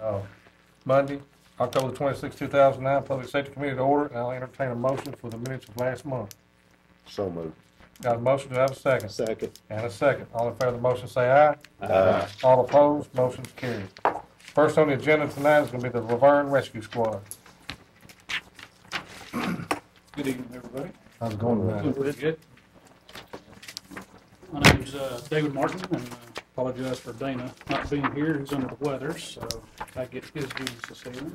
uh, Monday, October twenty-sixth, two thousand nine, Public Safety Committee to order, and I'll entertain a motion for the minutes of last month. So moved. Got a motion, do I have a second? Second. And a second. All in favor of the motion, say aye. Aye. All opposed, motion's carried. First on the agenda tonight is gonna be the La Vergne Rescue Squad. Good evening, everybody. How's it going Doing tonight? pretty good. My name's uh, David Martin, and uh, apologize for Dana not being here. He's under the weather, so I get his duties this evening.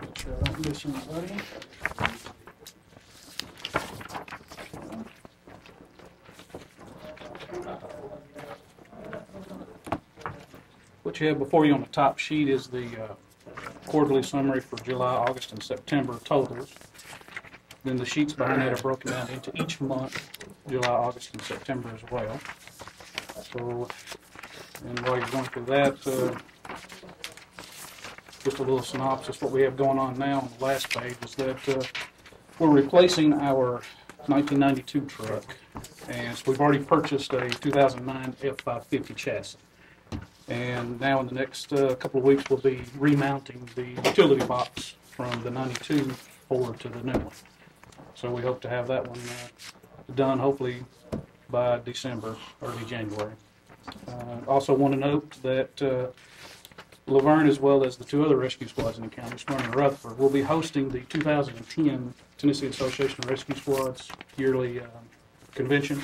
Make sure I don't miss anybody. What you have before you on the top sheet is the uh, quarterly summary for July, August, and September totals. Then the sheets behind that are broken down into each month, July, August, and September as well. So, and while you're going through that, uh, just a little synopsis, what we have going on now on the last page is that uh, we're replacing our 1992 truck. And so we've already purchased a 2009 F550 chassis. And now in the next uh, couple of weeks, we'll be remounting the utility box from the 92 forward to the new one. So we hope to have that one uh, done hopefully by December, early January. Uh, Also want to note that uh, La Vergne, as well as the two other rescue squads in the county, Smyrna and Rutherford, will be hosting the 2010 Tennessee Association of Rescue Squads yearly um, convention.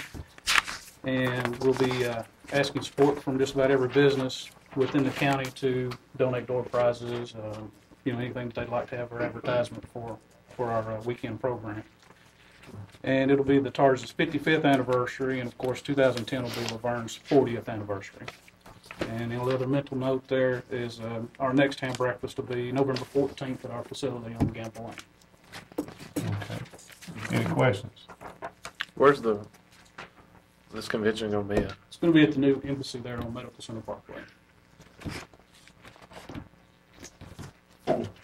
And we'll be uh, asking support from just about every business within the county to donate door prizes, uh, you know, anything that they'd like to have for advertisement for, for our uh, weekend program. And it'll be the TARS's 55th anniversary, and of course, 2010 will be La Vergne's 40th anniversary. And the other mental note there is uh, our next ham breakfast will be November 14th at our facility on Gamble Lane. Okay. Any questions? Where's the, this convention gonna be at? It's going to be at the new embassy there on Medical Center Parkway.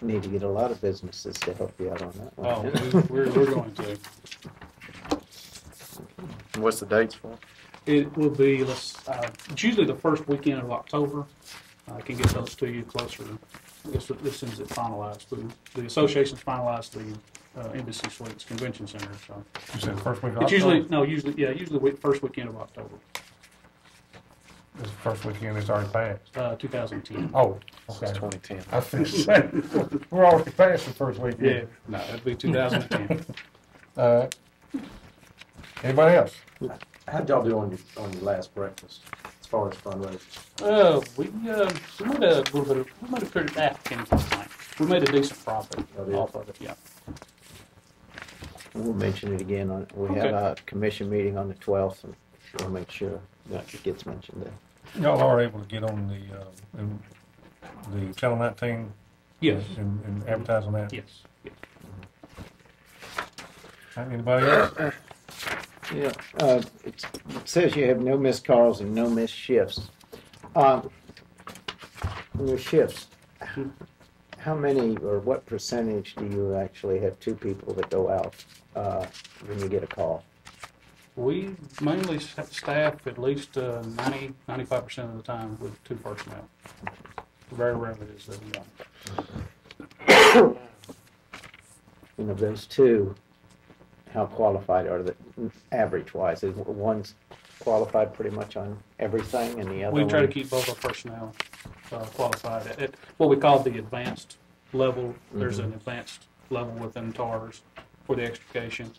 Need to get a lot of businesses to help you out on that Oh, one. we- we're, we're going to. What's the dates for? It will be, let's, uh, it's usually the first weekend of October. I can get those to you closer, I guess, as soon as it's finalized. The, the association's finalized the uh, Embassy Suites Convention Center, so. You said first week of It's usually, October? no, usually, yeah, usually the first weekend of October, This the first weekend, it's already passed. uh, 2010. Oh, It's okay. twenty ten. I finished saying, we're already past the first Yeah, weekend. no, that'd be 2010. All right. Anybody else? How'd y'all do on your, on your last breakfast, as far as fundraising? Uh, we, uh, we made a little bit of, we made a pretty, ah, can't even complain. We made a decent profit Oh, did? off of it, yeah. We'll mention it again on, we have Okay. a commission meeting on the twelfth and we'll make sure that it gets mentioned there. Y'all are able to get on the, uh, in the Channel nineteen? Yes, And, and advertise on that? yes, yes. Anybody else? Yeah. Uh, it's- it says you have no missed calls and no missed shifts. Um, your shifts, how many or what percentage do you actually have two people that go out, uh, when you get a call? We mainly staff at least uh, 90, 95% of the time with two personnel. Very rarely is there one. You know, those two, how qualified are they, average wise? Is one's qualified pretty much on everything and the other We one? try to keep both our personnel uh, qualified at, at what we call the advanced level. There's an advanced level within TARS for the extrication.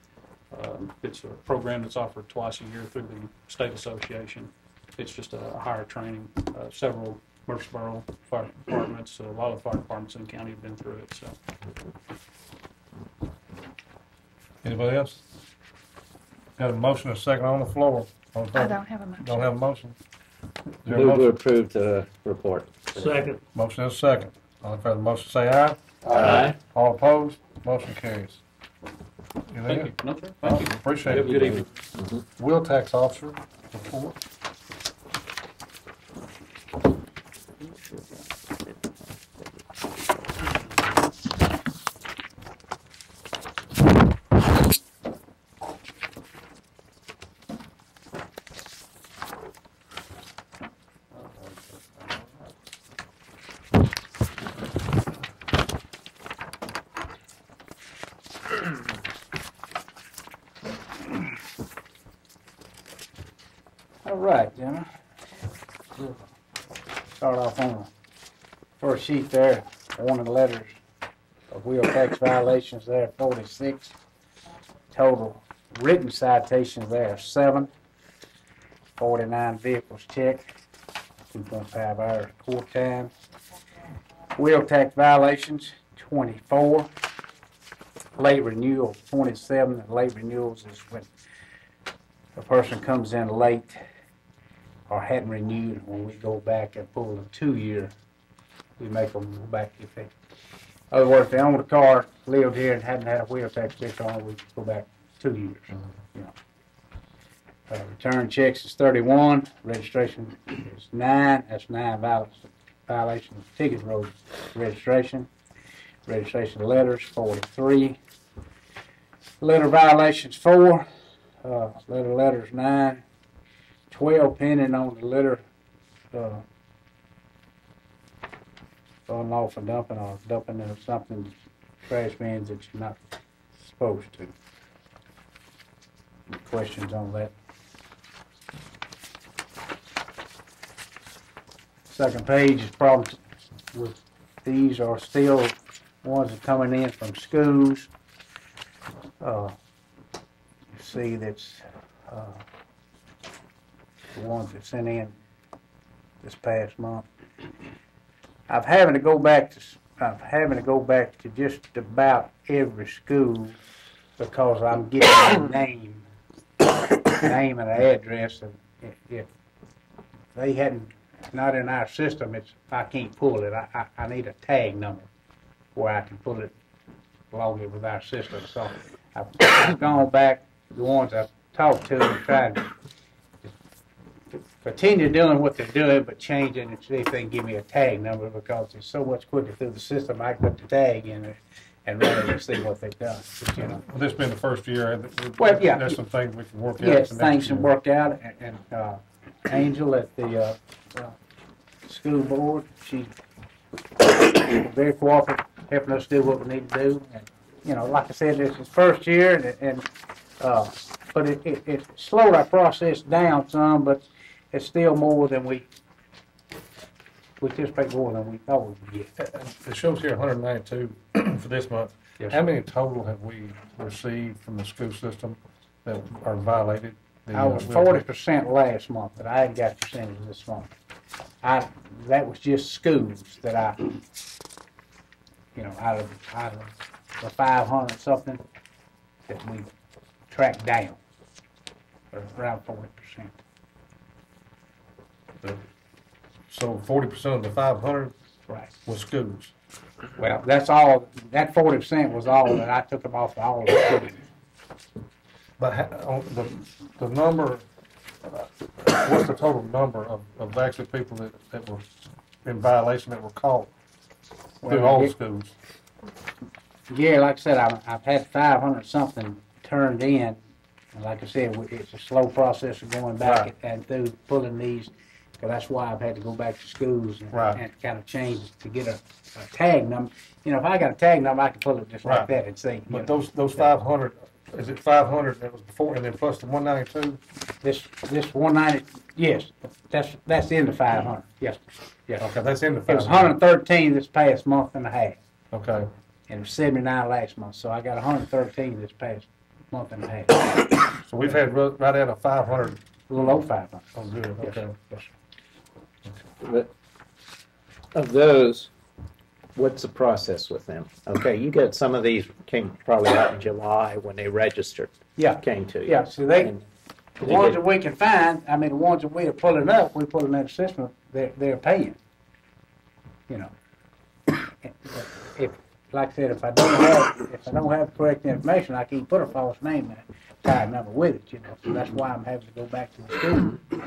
Um, It's a program that's offered twice a year through the state association. It's just a higher training. Uh, Several Murfreesboro fire departments, a lot of fire departments in the county have been through it, so. Anybody else? Got a motion, a second on the floor. All in I don't have a motion. Don't have a motion? Is there Move to approve the report. Second. Motion is second. All in favor of the motion, say aye. Aye. All opposed, motion carries. Thank you. No, sir. Thank you. Appreciate Have a it. good evening. Will tax officer report. gentlemen. Start off on the first sheet there, warning letters of wheel tax violations there, forty-six. Total written citations there, seven. Forty-nine vehicles checked, two point five hours court time. Wheel tax violations, twenty-four. Late renewal, twenty-seven, and late renewals is when a person comes in late or hadn't renewed, when we go back and pull the two-year, we make them go back if they, in other words, if they owned a car, lived here and hadn't had a wheel tax fixed on it, we go back two years, you know. Uh, return checks is thirty-one, registration is nine, that's nine violations, violations of ticket road registration. Registration letters, forty-three. Letter violations, four. Uh, letter letters nine. Twelve pending on the letter, uh, unlawful dumping or dumping of something, trash bins that you're not supposed to. Any Questions on that? Second page is problems with, these are still ones that coming in from schools. Uh, you see that's, uh, the ones that sent in this past month. I'm having to go back to, I'm having to go back to just about every school because I'm getting a name, name and address and if- if they hadn't, not in our system, it's, I can't pull it. I, I, I need a tag number where I can pull it along it with our system. So I've I've gone back, the ones I've talked to and tried to continue doing what they're doing, but changing and see if they can give me a tag number because it's so much quicker through the system. I put the tag in there and run it and see what they've done. But, you know, Well, This being the first year, uh, th- Well, yeah. there's some things we can work out. yes, for next things have year. worked out, and, and uh, Angel at the uh, uh, school board, she very cooperative, helping us do what we need to do. And you know, like I said, this is first year, and, and uh, but it, it, it slowed our process down some, but it's still more than we we anticipate more than we thought we would get. Uh, It shows here hundred and ninety-two for this month. Yes, How sir. many total have we received from the school system that are violated? the, I uh, was wheel forty percent last month, but I hadn't got percentage this month. I, that was just schools that I, you know, out of, out of the five hundred something that we tracked down. Around forty percent. So forty percent of the five hundred Right. was schools. Well, that's all, that forty percent was all that I took them off all the schools. But ha- on the, the number, uh, what's the total number of, of actually people that, that were in violation that were caught through all the it- schools? Yeah, like I said, I've, I've had five hundred something turned in. And like I said, we- it's a slow process of going back Right. and through pulling these. Cause that's why I've had to go back to schools and, Right. and kind of change to get a, a tag number. You know, if I got a tag number, I can pull it just like that and see. you know, But those, those five hundred, is it five hundred that was before and then plus the one ninety-two? This, this one ninety, yes, that's, that's in the five hundred, yes, yes. Okay, that's in the 500. It was hundred and thirteen this past month and a half, Okay, and it was seventy-nine last month, so I got hundred and thirteen this past month and a half. so we've had right at a five hundred. A little over five hundred. Oh, good, Yes, okay. Yes, sir. But of those, what's the process with them? Okay, you got some of these came probably out in July when they registered, Yeah, came to you. yeah, so they, And the they ones get- that we can find, I mean, the ones that we are pulling up, we pulling in the system, they're, they're paying. You know. If, like I said, if I don't have, if I don't have correct information, I can't put a false name and tag number with it, you know, so that's why I'm having to go back to the school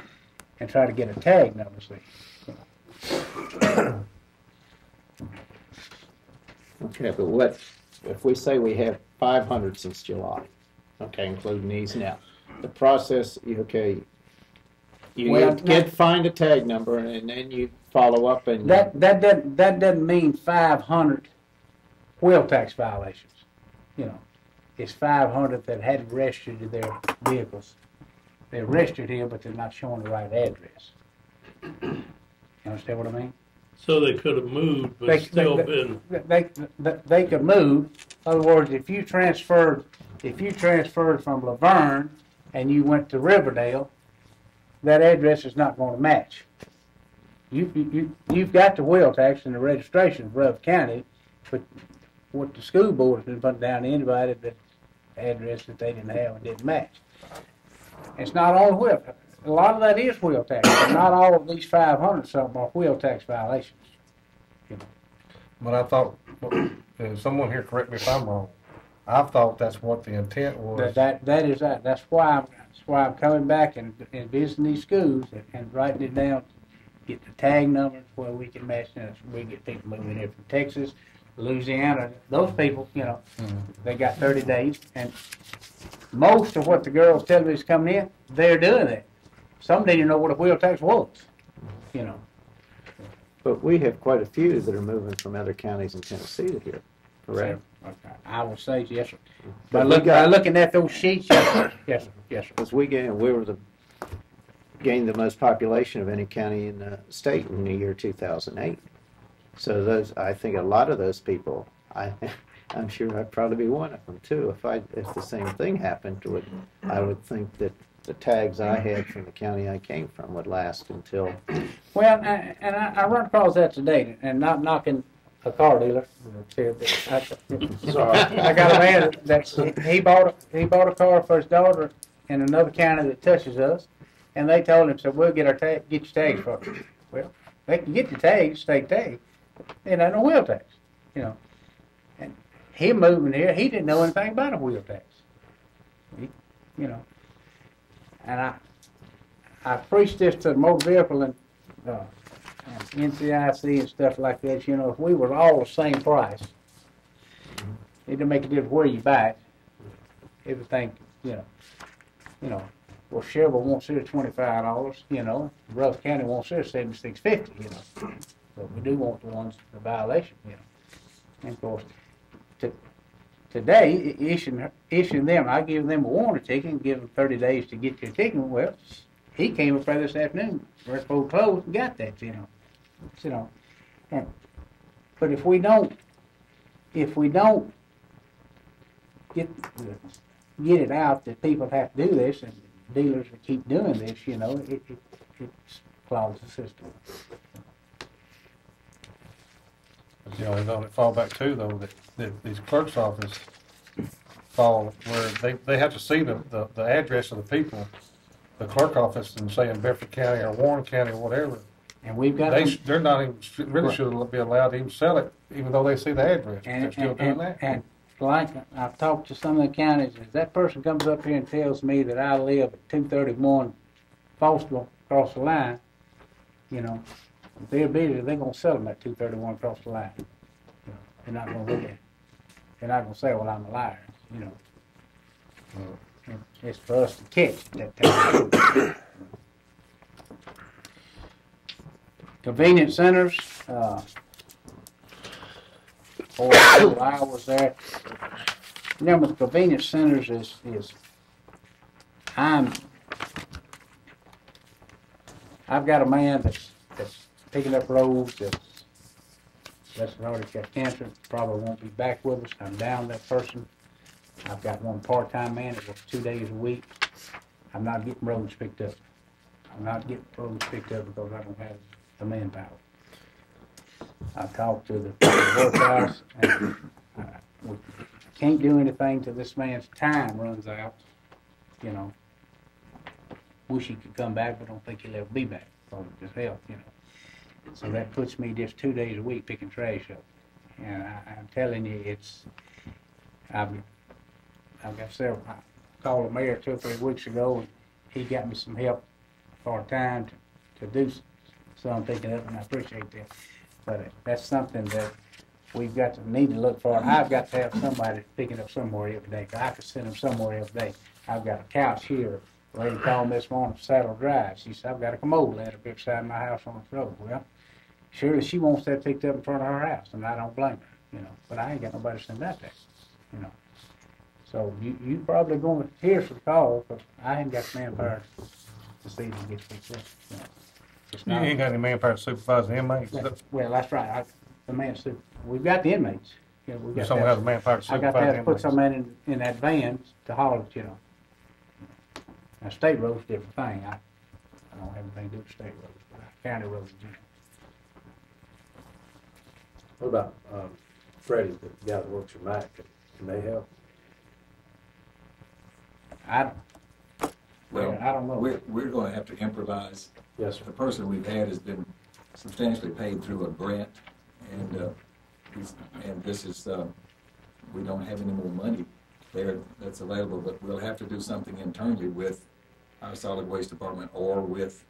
and try to get a tag number, see. Okay, but what, if we say we have five hundred since July, okay, including these now, the process, you, okay, you Well, get, find a tag number and then you follow up and. That, that doesn't, that doesn't mean five hundred wheel tax violations, you know. It's five hundred that hadn't registered their vehicles they're registered here, but they're not showing the right address. You understand what I mean? So they could have moved, but they- still they- been, They, they, they could move, in other words, if you transferred, if you transferred from La Vergne and you went to Riverdale, that address is not gonna match. You, you, you- you've got the wheel tax and the registration of Ruff County, but what the school board has been putting down to anybody that address that they didn't have and didn't match. It's not all wheel, a lot of that is wheel tax, but not all of these five hundred something are wheel tax violations. But I thought, uh, someone here correct me if I'm wrong, I thought that's what the intent was. that, that is, that. that's why, I'm that's why I'm coming back and, and visiting these schools and, and writing it down. Get the tag numbers where we can match, and we get people moving here from Texas, Louisiana, those people, you know, they got thirty days, and most of what the girls tell me is coming in, they're doing that. Some didn't know what a wheel tax was, you know. But we have quite a few that are moving from other counties in Tennessee to here, correct? Okay, I will say yes, sir. But we look, by got- looking at those sheets, yes, sir, yes, sir, yes, sir. Because we gained, we were the, gained the most population of any county in the state in the year two thousand eight. So those, I think a lot of those people, I, I'm sure I'd probably be one of them too. If I, if the same thing happened to it, I would think that the tags I had from the county I came from would last until, Well, and, and I, I run across that today, and not knocking a car dealer. Sorry, I got a man that he bought a, he bought a car for his daughter in another county that touches us, and they told him, "said We'll get our tag, get your tags for you." Well, they can get the tags, state tag, and not no wheel tax, you know. And he moving here, he didn't know anything about a wheel tax, he, you know. And I, I preached this to the motor vehicle and uh, and NCIC and stuff like that, you know, if we were all the same price, it didn't make a difference where you buy it. Everything, you know, you know, well, Sherwood wants it at twenty-five dollars, you know, Ruff County wants it at seventy-six fifty, you know. But we do want the ones, the violation, you know. And of course, today, issuing, issuing them, I give them a warranty ticket and give them thirty days to get their ticket, well, he came up there this afternoon, right before clothes, and got that, you know, you know. And, but if we don't, if we don't get, get it out that people have to do this, and dealers keep doing this, you know, it, it, it clogs the system. You know, don't it fall back to though, that, that these clerk's office fall where they, they have to see the, the, the address of the people, the clerk office and say in Bedford County or Warren County or whatever. And we've got, They, them- sh- they're not even, really Right. should be allowed to even sell it, even though they see the address. They're and, still and, doing and, that. and like, I've talked to some of the counties, if that person comes up here and tells me that I live at two thirty-one Fostville, across the line, you know, if they're busy, they're gonna sell them at two thirty-one across the line. They're not gonna look at, it. they're not gonna say, well, I'm a liar, you know. It's for us to catch that of Convenience centers, uh, full hours there. Remember, the convenience centers is, is, I'm, I've got a man that's, that's picking up roads, that's, that's already got cancer, probably won't be back with us, I'm down that person. I've got one part-time man that works two days a week. I'm not getting roads picked up. I'm not getting roads picked up because I don't have the manpower. I talked to the workhouse and uh, we can't do anything till this man's time runs out, you know. Wish he could come back, but don't think he'll ever be back because of his health, you know. So that puts me just two days a week picking trash up. And I, I'm telling you, it's, I've, I've got several, I called the mayor two or three weeks ago and he got me some help part-time to, to do some picking up and I appreciate that. But that's something that we've got to, need to look for. I've got to have somebody picking up somewhere every day. 'cause I could send them somewhere every day. I've got a couch here. Lady called me this morning from Saddle Drive. She said, I've got a commode ladder beside my house on the road. Well, surely she wants that picked up in front of her house and I don't blame her, you know, but I ain't got nobody to send that there, you know. So you, you probably gonna hear some calls, but I ain't got manpower to see them get fixed. up, you know. It's You not- ain't got any manpower to supervise the inmates? that- Well, that's right, I, the man said, we've got the inmates, you know, we got Someone has the that. manpower to I got supervise to the have to put inmates? some in, in that van to haul it, you know. Now, state road's a different thing, I, I don't have anything to do with state roads, but county roads, you know. What about, um, Freddie, the guy that works for Mac, can- can they help? I don't, Well, I don't know. we're, we're gonna have to improvise. Yes, sir. The person we've had has been substantially paid through a grant, and, uh, he's, and this is, uh, we don't have any more money there that's available, but we'll have to do something internally with our solid waste department or with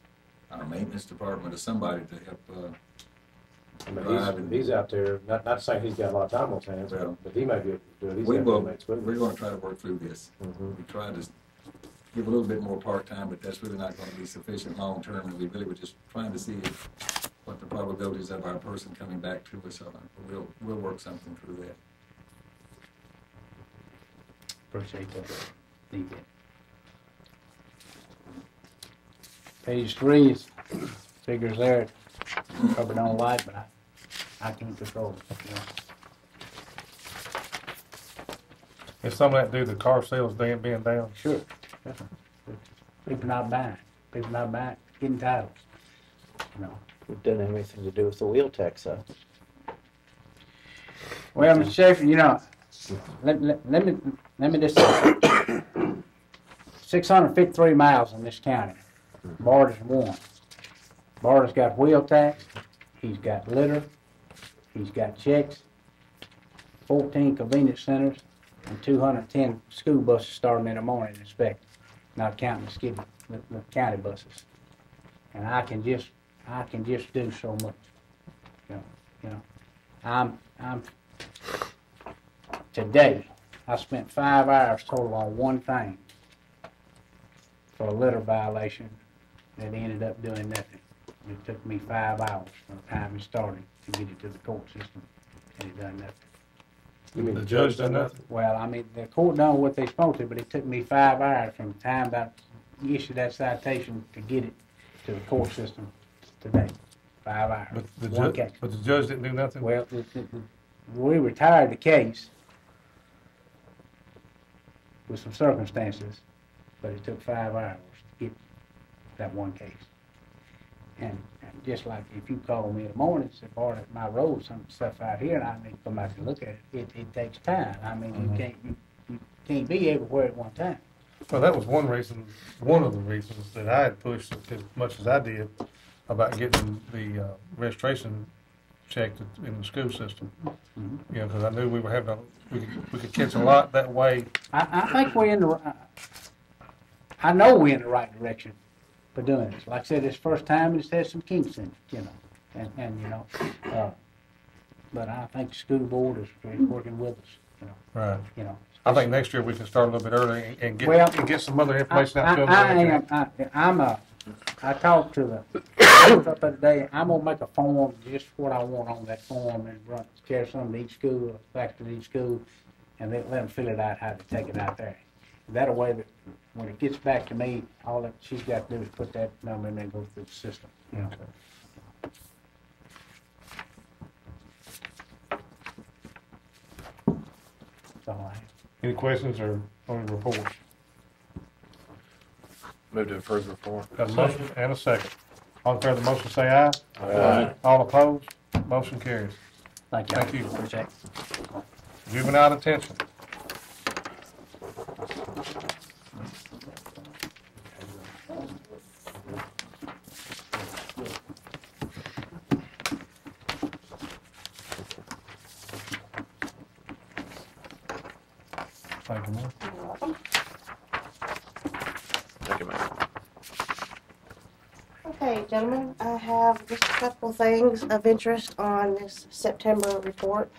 our maintenance department or somebody to help, uh, I mean, Right. he's, he's out there, not, not saying he's got a lot of time on his hands, Well, but he may be able to do it. He's we will, inmates with him. we're gonna try to work through this. Mhm. We tried to give a little bit more part-time, but that's really not gonna be sufficient long-term, and we really were just trying to see if- what the probabilities of our person coming back to us are. But We'll, we'll work something through that. Appreciate that. Thank that. Page three is figures there, covered on light, but I, I can't control it, you know. Is some of that due to car sales being, being down? Sure, definitely. People not buying, people not buying, getting titles, you know. It doesn't have anything to do with the wheel tax, though. Well, Mr. Schaefer, you know, let, let, let me, let me just say, six hundred fifty-three miles in this county. Barter's one. Barter's got wheel tax, he's got litter, he's got checks, fourteen convenience centers, and two hundred and ten school buses starting in the morning inspecting, not counting the skid, the, the county buses. And I can just, I can just do so much, you know, you know. I'm, I'm today, I spent five hours total on one thing for a litter violation that ended up doing nothing. It took me five hours from the time it started to get it to the court system, and it done nothing. You mean The judge done nothing? Well, I mean, the court done what they supposed to, but it took me five hours from the time that I issued that citation to get it to the court system today. Five hours. But the One judge, case. but the judge didn't do nothing? Well, the- the- the- we retired the case with some circumstances, but it took five hours to get that one case. And, and just like if you call me in the morning and say, Bart, my road, some stuff out here, and I need to come back and look at it, it, it takes time. I mean, you Mhm. can't, you, you can't be everywhere at one time. Well, that was one reason, one of the reasons that I had pushed as much as I did about getting the uh, registration checked in the school system. Mhm. You know, because I knew we were having, a we could, we could catch a lot that way. I, I think we're in the, I know we're in the right direction for doing this. Like I said, this first time, and it's had some kinks in it, you know, and, and, you know, uh, but I think the school board is, is working with us, you know, Right. you know. I think next year we can start a little bit early and- and get, Well, and get some other information out to them. I, I am, I, I'm a, I talked to the, up the other day, I'm gonna make a form, just what I want on that form and run, carry some to each school, back to each school, and then let them fill it out, how to take it out there. That a way that, when it gets back to me, all that she's got to do is put that number in and go through the system, you know. That's all I. Any questions or on the reports? Move to approve report. Got a motion and a second. All in favor of the motion, say aye. Aye. All opposed? Motion carries. Thank you. Thank you. Appreciate it. Juvenile detention. Thank you, ma'am. Thank you, ma'am. Okay, gentlemen, I have just a couple things of interest on this September report.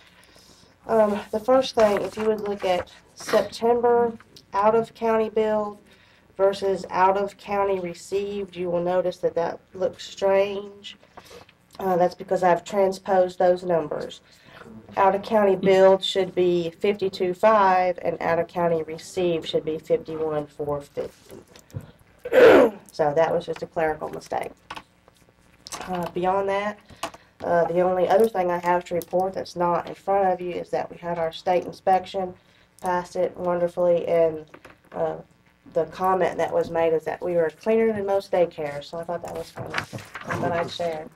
Um, the first thing, if you would look at September out-of-county bill versus out-of-county received, you will notice that that looks strange. Uh, that's because I've transposed those numbers. out of county billed should be fifty-two five, and out of county received should be fifty-one four fifty. So that was just a clerical mistake. Uh, beyond that, uh, the only other thing I have to report that's not in front of you is that we had our state inspection, passed it wonderfully, and, uh, the comment that was made is that we were cleaner than most daycares, so I thought that was funny. I thought I'd share.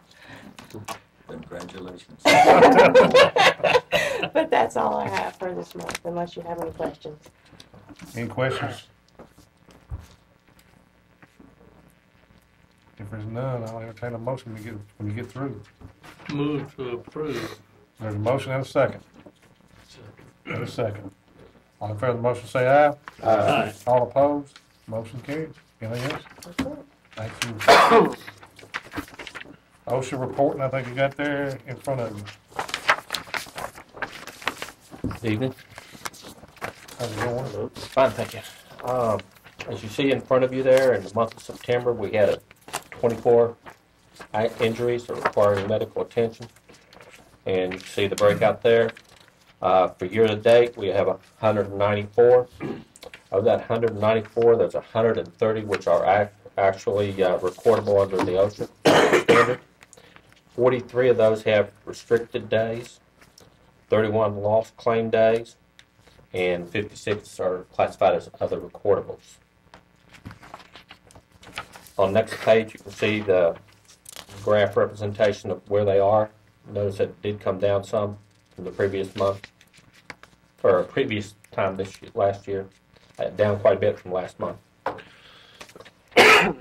Congratulations. But that's all I have for this month, unless you have any questions. Any questions? If there's none, I'll entertain a motion when you get, when you get through. Move to approve. There's a motion and a second. And a second. All in favor of the motion, say aye. Aye. All opposed, motion carries. Anything else? That's. Thank you. OSHA report, and I think you got there in front of you. Evening. How's it going? Fine, thank you. Um, As you see in front of you there, in the month of September, we had a 24 i- injuries that requiring medical attention. And you see the breakout there. Uh, For year-to-date, we have 194. Of that 194, there's 130 which are ac- actually uh, recordable under the OSHA standard. 43 of those have restricted days, 31 lost claim days, and 56 are classified as other recordables. On next page, you can see the graph representation of where they are. Notice it did come down some from the previous month, or previous time this year, last year, uh, down quite a bit from last month.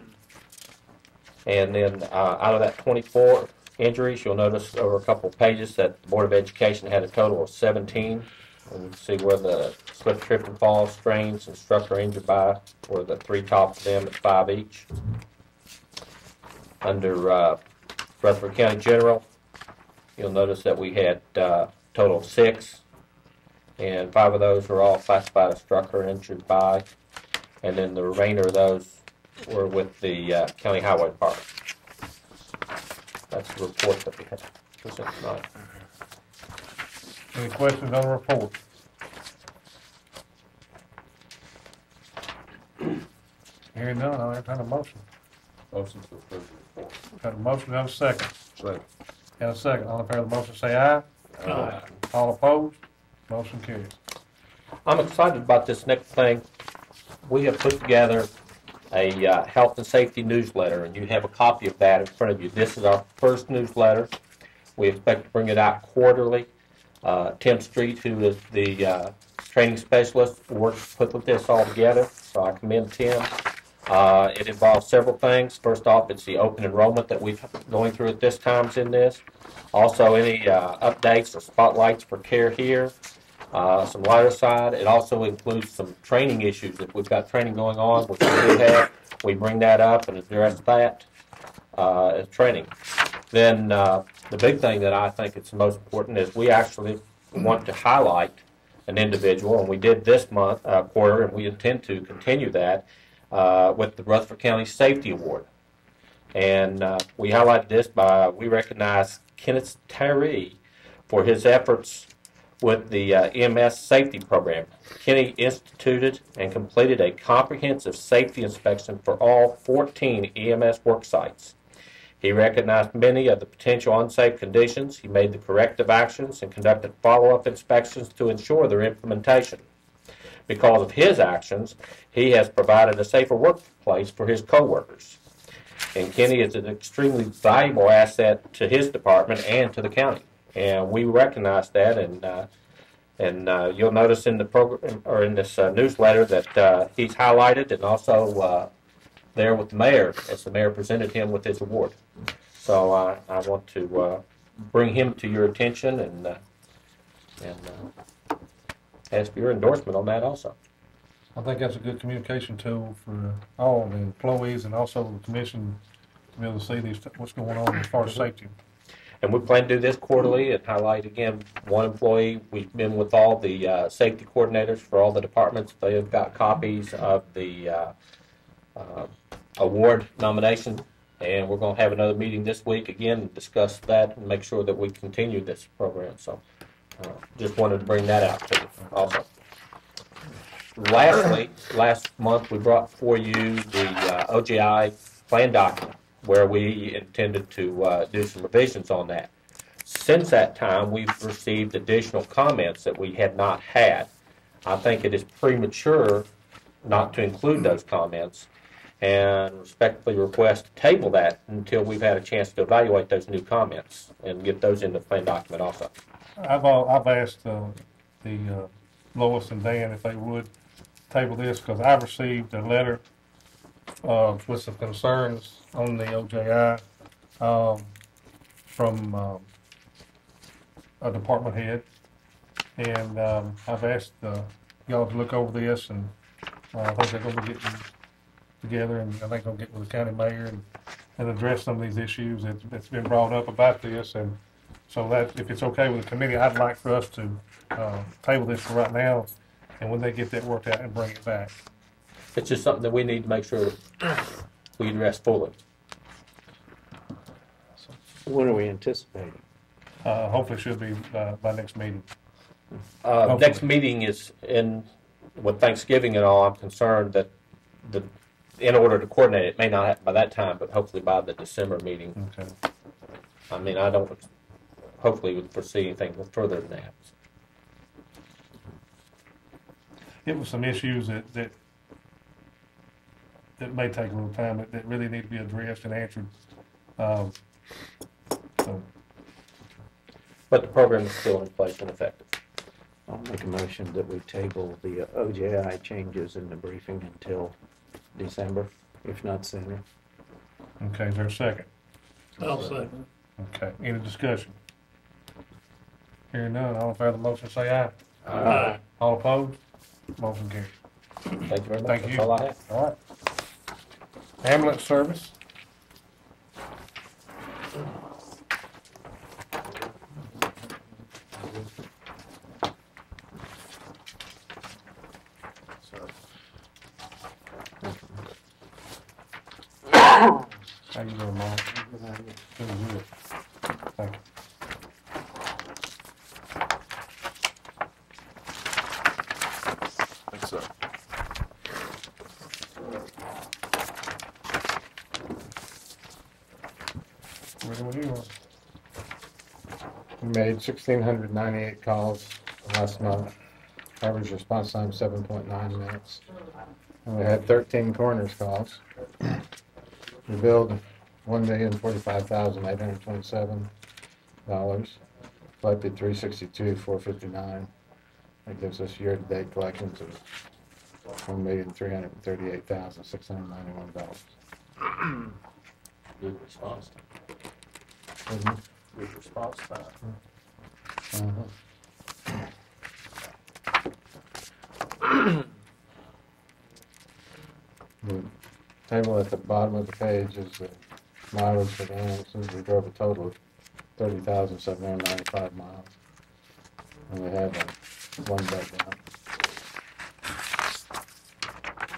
And then uh, out of that 24 injuries, you'll notice over a couple of pages that the Board of Education had a total of 17 and you see where the slip, trip, and fall strains and struck are injured by, were the three top of them at five each. Under uh, Rutherford County General, you'll notice that we had uh, total of six, and five of those were all classified as struck or injured by, and then the remainder of those were with the uh, County Highway Department. That's the report that we have presented tonight. Any questions on the report? Hearing none, I'll entertain a motion. Motion to approve the report. Got a motion and a second. Second. And a second. All in favor of the motion, say aye. Aye. All opposed, motion carries. I'm excited about this next thing. We have put together a uh, health and safety newsletter, and you have a copy of that in front of you. This is our first newsletter. We expect to bring it out quarterly. Uh, Tim Street, who is the uh, training specialist, worked put this all together, so I commend Tim. Uh, it involves several things. First off, it's the open enrollment that we're going through at this time is in this. Also, any uh, updates or spotlights for Care Here, uh, some lighter side. It also includes some training issues. If we've got training going on, which we do have, we bring that up and address that uh, as training. Then uh, the big thing that I think is most important is we actually want to highlight an individual, and we did this month, uh, quarter, and we intend to continue that uh, with the Rutherford County Safety Award. And we highlighted this by, we recognize Kenneth Tyree for his efforts with the uh, EMS safety program. Kenny instituted and completed a comprehensive safety inspection for all 14 EMS work sites. He recognized many of the potential unsafe conditions. He made the corrective actions and conducted follow-up inspections to ensure their implementation. Because of his actions, he has provided a safer workplace for his coworkers. And Kenny is an extremely valuable asset to his department and to the county. And we recognize that, and uh, and uh, you'll notice in the program or in this uh, newsletter that uh, he's highlighted, and also uh, there with the mayor as the mayor presented him with his award. So uh, I want to bring him to your attention and and ask for your endorsement on that also. I think that's a good communication tool for all the employees and also the commission to be able to see these, what's going on as far as safety. And we plan to do this quarterly and highlight again one employee. We've been with all the uh, safety coordinators for all the departments. They have got copies of the uh, uh, award nomination. And we're going to have another meeting this week again and discuss that and make sure that we continue this program. So Uh, Just wanted to bring that out to you also. Lastly, last month, we brought for you the uh, OJI plan document where we intended to uh, do some revisions on that. Since that time, we've received additional comments that we had not had. I think it is premature not to include those comments and respectfully request to table that until we've had a chance to evaluate those new comments and get those in the plan document also. I've, I've asked, uh, the, uh, Lois and Dan if they would table this, because I received a letter, uh, with some concerns on the OJI, um, from, um, a department head. And, um, I've asked, uh, y'all to look over this, and, uh, I think they're gonna be getting together, and I think they'll get with the county mayor and, and address some of these issues that, that's been brought up about this, and so that, if it's okay with the committee, I'd like for us to, uh, table this for right now, and when they get that worked out and bring it back. It's just something that we need to make sure we address fully. When are we anticipating? Uh, hopefully should be, uh, by next meeting. Uh, next meeting is in, with Thanksgiving and all, I'm concerned that the, in order to coordinate, it may not happen by that time, but hopefully by the December meeting. Okay. I mean, I don't, hopefully would foresee anything further than that. It was some issues that, that, that may take a little time, that, that really need to be addressed and answered. Um, so, But the program is still in place and effective. I'll make a motion that we table the uh, OJI changes in the briefing until December, if not sooner. okay, is there a second? I'll second. Okay, any discussion? Hearing none, all in favor of the motion say aye. Aye. All opposed? Motion carries. Thank you very much. Thank That's you. all I have. All right. Ambulance service, 1,698 calls last month. Average response time 7.9 minutes. And we had 13 coroner's calls. We billed $1,045,827. Collected 362, 459. That gives us year-to-date collections of one million three hundred and thirty-eight thousand six hundred and ninety-one dollars. Good response. Good response time. The table at the bottom of the page is the mileage for the ambulances. We drove a total of thirty thousand seven hundred ninety-five miles. And we have a one breakdown.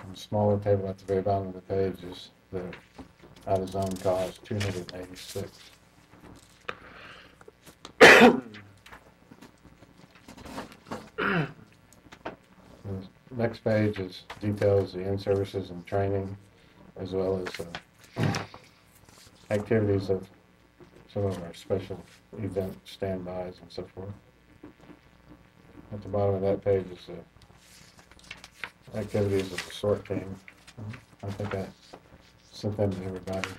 And the smaller table at the very bottom of the page is the out-of-zone calls, two hundred and eighty-six. The Next page is details the in-services and training, as well as uh, activities of some of our special event standbys and so forth. At the bottom of that page is the activities of the sort team. I think I sent them to everybody.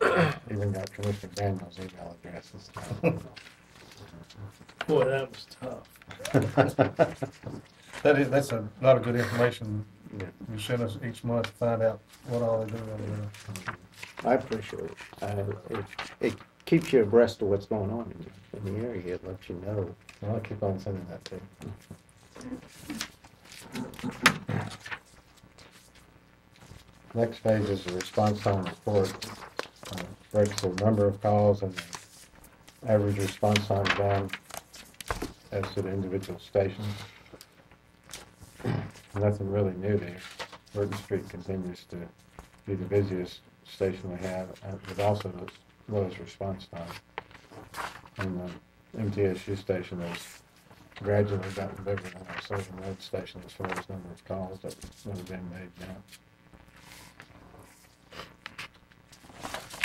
Even got Commissioner Daniel's email addresses. Boy, that was tough. That is, that's a lot of good information Yeah. you send us each month to find out what all they do over there. I appreciate it. Uh, it. It keeps you abreast of what's going on in, in the area. It lets you know. Well, I'll keep on sending that too. Next page is the response time report. Uh, Breaks the number of calls and the average response time down as to the individual stations. Nothing really new there. Burton Street continues to be the busiest station we have, uh, but also the lowest response time. And the MTSU station is gradually gotten bigger than our Southern Road Station as far as number of calls that that have been made now.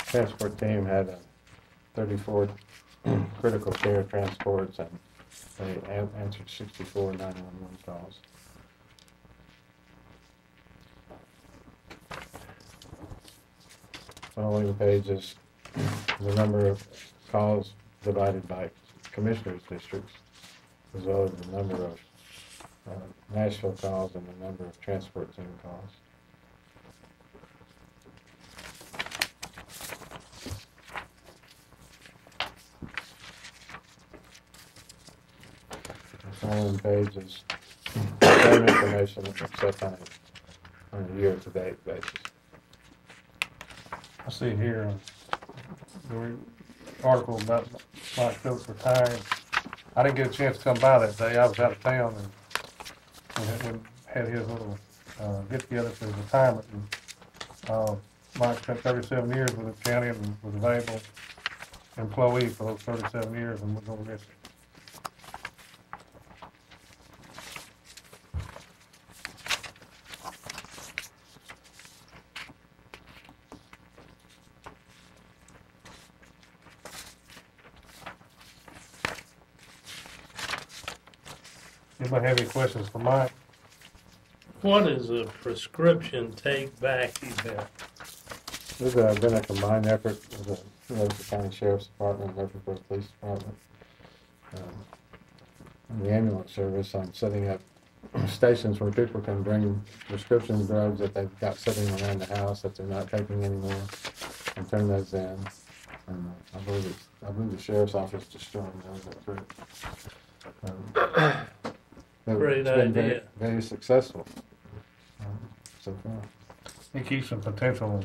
Transport team had uh, thirty-four critical care transports and they an- answered sixty-four nine-one-one calls. Following page is the number of calls divided by commissioners' districts, as well as the number of uh, Nashville calls and the number of transport team calls. The following page is same information except on a year-to-date basis. I see here, the article about Mike Phillips retiring. I didn't get a chance to come by that day, I was out of town and we had, we had his little, uh, get-together for his retirement. and Uh, Mike spent thirty-seven years with the county and was a valuable employee for those thirty-seven years and we're gonna miss him. Have any questions for Mike? What is a prescription take back event? There's uh, been a combined effort with the Livingston County Sheriff's Department and Murfreesboro Police Department. um, and The ambulance service on setting up stations where people can bring prescription drugs that they've got sitting around the house that they're not taking anymore and turn those in. And uh, I believe it's, I believe the sheriff's office destroying those, that's right. Um, but Great it's been very- idea. Very successful um, so far. He keeps some potential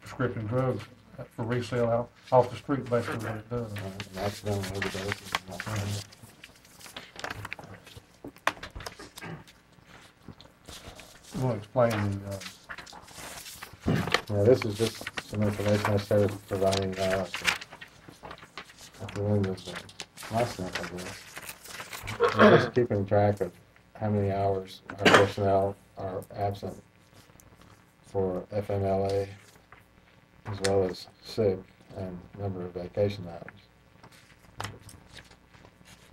prescription drugs for resale out, off the street, basically what it does. uh, accidental overdoses and all kinds. You want to explain the, uh, Yeah, this is just some information I started providing now at the, at the end of the last month, I guess. We're just keeping track of how many hours our personnel are absent for FMLA, as well as sick and number of vacation hours.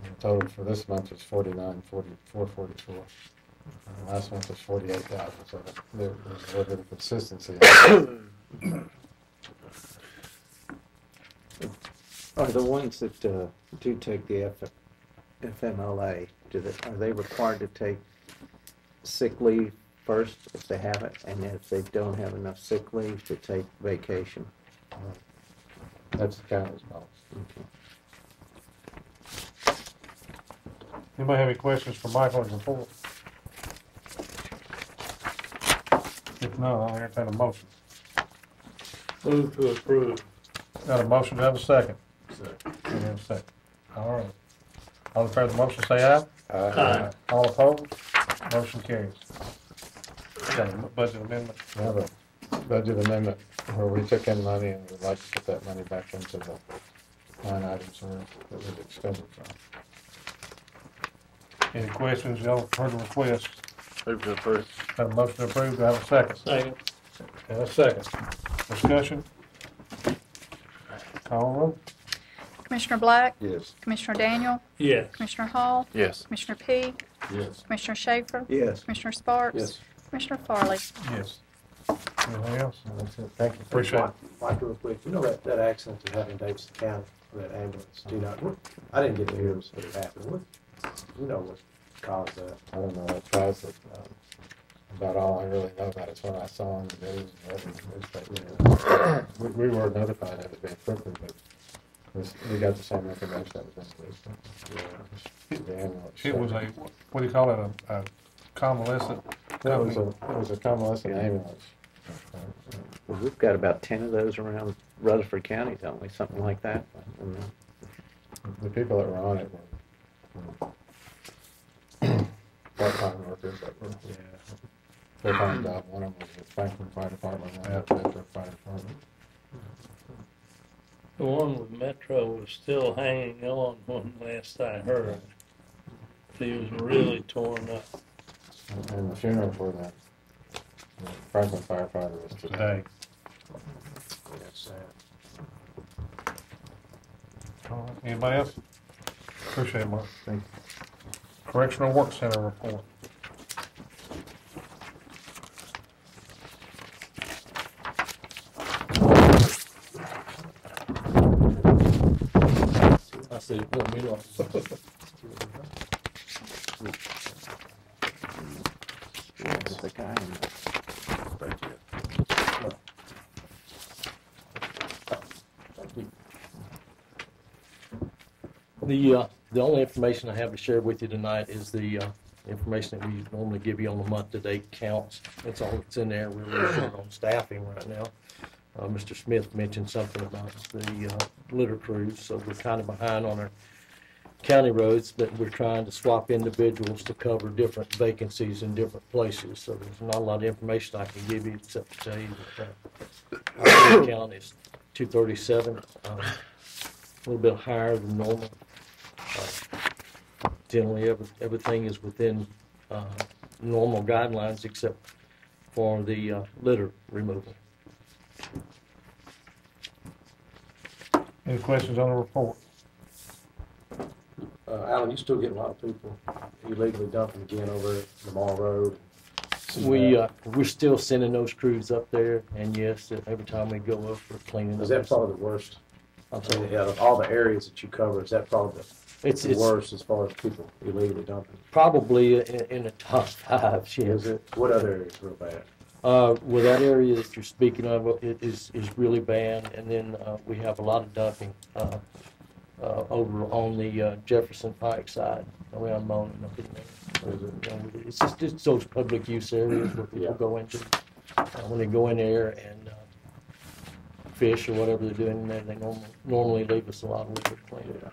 And the total for this month was forty-nine, forty-four, forty-four. And Last month was forty-eight thousand, so there- there's a little bit of consistency. Are the ones that uh, do take the F- FMLA, do they, are they required to take sick leave first if they have it? And if they don't have enough sick leave, to take vacation? That's the county's policy. anybody have any questions for Mike on his report? If not, I'll entertain a motion. Move to approve. Got a motion, do I have a second? Second. have a second. All right. All in favor of the motion, say aye. Aye. All opposed? Motion carries. Got a budget amendment. We have a budget amendment where we took in money and we'd like to put that money back into the line items where that was expended from. Any questions? Y'all heard the request. Move to approve. Got a motion to approve, do I have a second? Second. And a second. Discussion? Call roll. Commissioner Black, Yes. Commissioner Daniel, Yes. Commissioner Hall, Yes. Commissioner P, Yes. Commissioner Schaefer, Yes. Commissioner Sparks. Yes. Commissioner Farley. Yes. Anything else? That's it. Thank you. Appreciate it. Mike, real quick, you know that, that accident that happened in Davidson County, for that ambulance, do you know, what- I didn't get to hear what it happened, what, you know what caused that? I don't know, that tries it, um, about all I really know about it is what I saw on the news and read in the newspaper. We, we were notified of it very quickly, but this, we got the same information that was in the newspaper. It was a, what do you call it, a, a convalescent It was a, it was a convalescent ambulance. Well, we've got about ten of those around Rutherford County, don't we? Something like that? And, uh, The people that were on it were were part-time workers that were, full-time job. One of them was with Franklin Fire Department, one with Metro Fire Department. The one with Metro was still hanging on when last I heard. He was really torn up. And the funeral for the the Franklin firefighter was today. today. That's sad. All right, Anybody else? Appreciate it, Mark. Thank you. Correctional Work Center report. The, uh, the only information I have to share with you tonight is the, uh, information that we normally give you on the month-to-date counts. That's all that's in there. We're really short on staffing right now. Uh, Mr. Smith mentioned something about the, uh, litter crews, so we're kind of behind on our county roads, but we're trying to swap individuals to cover different vacancies in different places. So there's not a lot of information I can give you except to tell you that, uh, our count is two thirty-seven, um, a little bit higher than normal. Uh, Generally, every, everything is within, uh, normal guidelines except for the, uh, litter removal. Any questions on the report? Uh, Alan, you still get a lot of people illegally dumping again over at Lamar Road? We, uh, we're still sending those crews up there, and yes, every time we go up, we're cleaning Is up. that probably the worst? I'm I mean, sorry. Out of all the areas that you cover, is that probably It's, the it's worst as far as people illegally dumping? probably in, in the top five, Is it? What other areas real bad? Uh, well, that area that you're speaking of, it is, is really bad, and then, uh, we have a lot of dumping, uh, uh, over on the uh, Jefferson Pike side, around Monon up in there. Is it? You know, It's just, it's those public use areas where Yeah. people go into, uh, when they go in there and, uh, fish or whatever they're doing in there, they normally, normally leave us a lot of liquor to clean it up.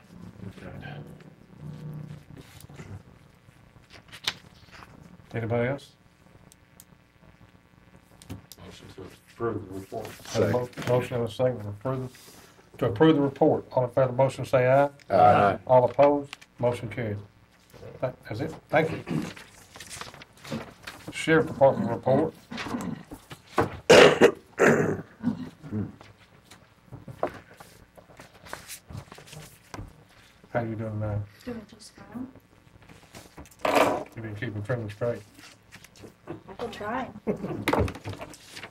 Anybody else? Motion to approve the report. Have a mo- Motion and a second to approve, to approve the report. All in favor of the motion, say aye. Aye. All opposed, motion carried. That- That's it, thank you. Sheriff Department report. How you doing now? Doing just fine. You been keeping trim straight? I've been trying.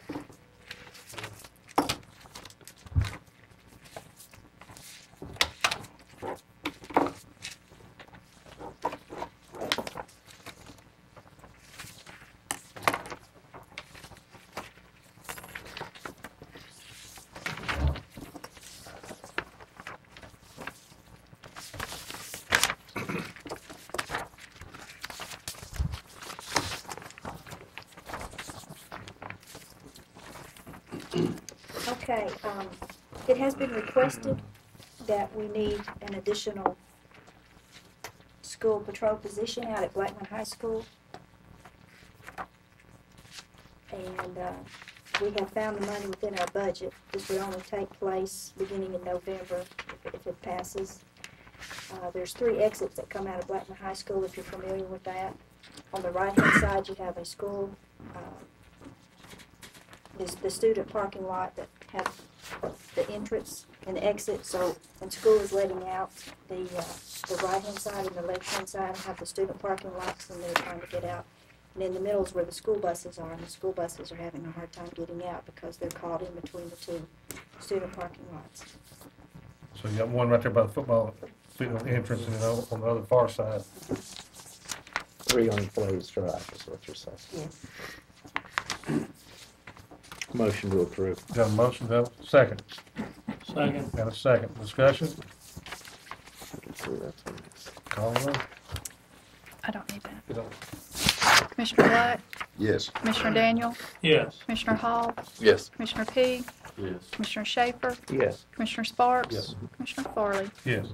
Okay, um, it has been requested that we need an additional school patrol position out at Blackman High School. And, uh, we have found the money within our budget. This would only take place beginning in November if it- if it passes. Uh, there's three exits that come out of Blackman High School, if you're familiar with that. On the right-hand side, you have a school, uh, the student parking lot that have the entrance and the exit, so when school is letting out, the, uh, the right-hand side and the left-hand side have the student parking lots and they're trying to get out. And in the middle is where the school buses are, and the school buses are having a hard time getting out because they're caught in between the two student parking lots. So you got one right there by the football field entrance and then on on the other far side. Three on Blaze Drive is what you're saying. Yes. Motion to approve. Got a motion, got a second. Second. Got a second. Discussion? Call the roll. I don't need that. You don't- Commissioner Black, Yes. Commissioner Daniel, Yes. Commissioner Hall, Yes. Commissioner P, Yes. Commissioner Schaefer, Yes. Commissioner Sparks. Yes. Commissioner Farley. Yes.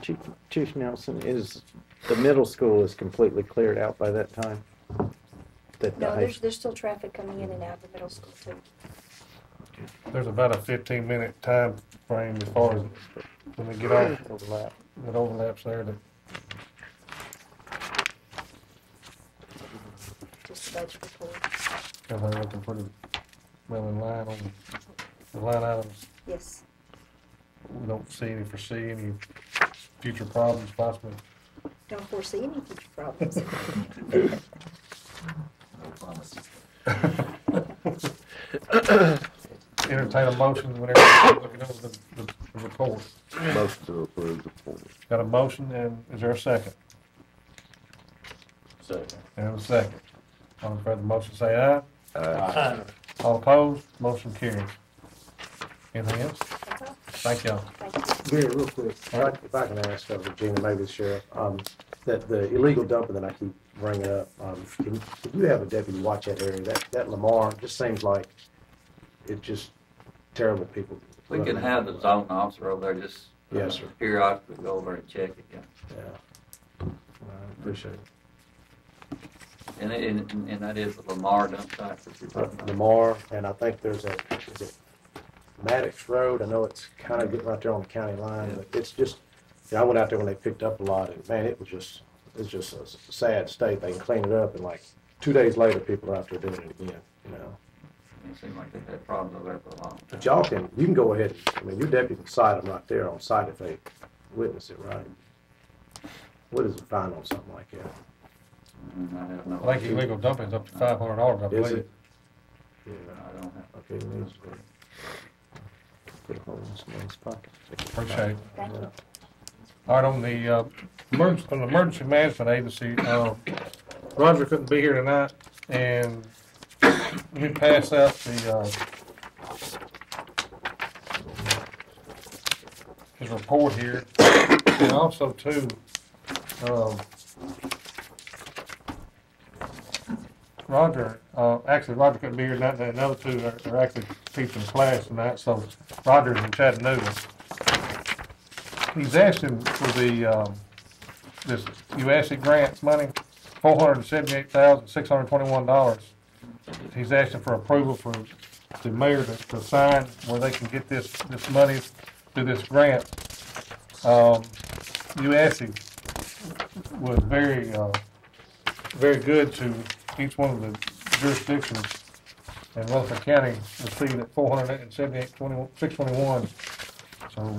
Chief, Chief Nelson, is, the middle school is completely cleared out by that time? that the No, there's, there's still traffic coming in and out of the middle school too. There's about a fifteen minute time frame as far as when they get off overlap, that overlaps there Just a budget report. everything looking pretty well in line on the line items. Yes. We don't see any foresee any future problems possibly. Don't foresee any future problems. No promises. Entertain a motion whenever you're looking over the, the the report. Motion to approve the report. Got a motion and is there a second? Second. And a second. All in favor of the motion say aye. Aye. All opposed, motion carries. Anything else? Thank y'all. Thank you. Gary, real quick, if I- if I can ask uh, Regina, maybe the sheriff, um, that the illegal dumping that I keep bringing up, um, can, can you have a deputy watch that area? That, that Lamar just seems like it's just terrible people. We can have the zone officer over there just Yes, sir. periodically go over and check it, yeah. Yeah. I appreciate it. And, it- and, and that is the Lamar dump site that you're talking about. Lamar, and I think there's a, is it Maddox Road? I know it's kind of getting right there on the county line, but it's just, yeah, I went out there when they picked up a lot, and man, it was just, it's just a sad state. They can clean it up, and like, two days later, people are out there doing it again, you know? It seems like they've had problems over there for a long time. But y'all can, you can go ahead, I mean, your deputy can cite them right there on site if they witness it, right? What is the fine on something like that? Mm, I have no. I think illegal dumping is up to five hundred dollars, I Is believe. it? Yeah, I don't have. okay, news. Put a hole in somebody's pocket. Appreciate it. Thank you. All right, on the, uh, emergency, the Emergency Management Agency, um, Roger couldn't be here tonight, and we passed out the, uh, his report here, and also too, um, Roger, uh, actually Roger couldn't be here tonight, and the other two are, are actually teaching class tonight, so Roger's in Chattanooga he's asking for the, um, this UASI grants money, four hundred and seventy-eight thousand, six hundred and twenty-one dollars. He's asking for approval for the mayor to, to sign where they can get this, this money through this grant. Um, was very, uh, very good to each one of the jurisdictions in Rutherford County receiving it four hundred and seventy-eight, twenty, six twenty-one. So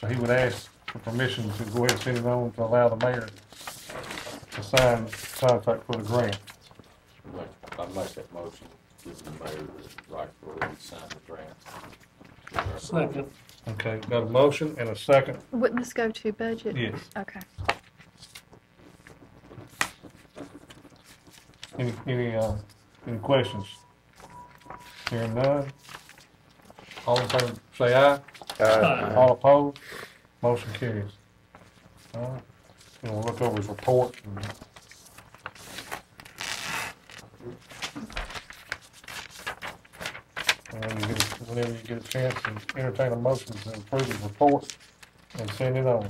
So he would ask for permission to go ahead and send it on to allow the mayor to sign contract for the grant. I make that motion, give the mayor the right to go ahead and sign the grant. Second. Okay, we've got a motion and a second. Wouldn't this go to budget? Yes. Okay. Any, any, uh, any questions? Hearing none. All in favor, say aye. All opposed? Motion carries. And we'll look over his report and Whenever you get, a- whenever you get a chance entertain a motion to approve his report and send it on.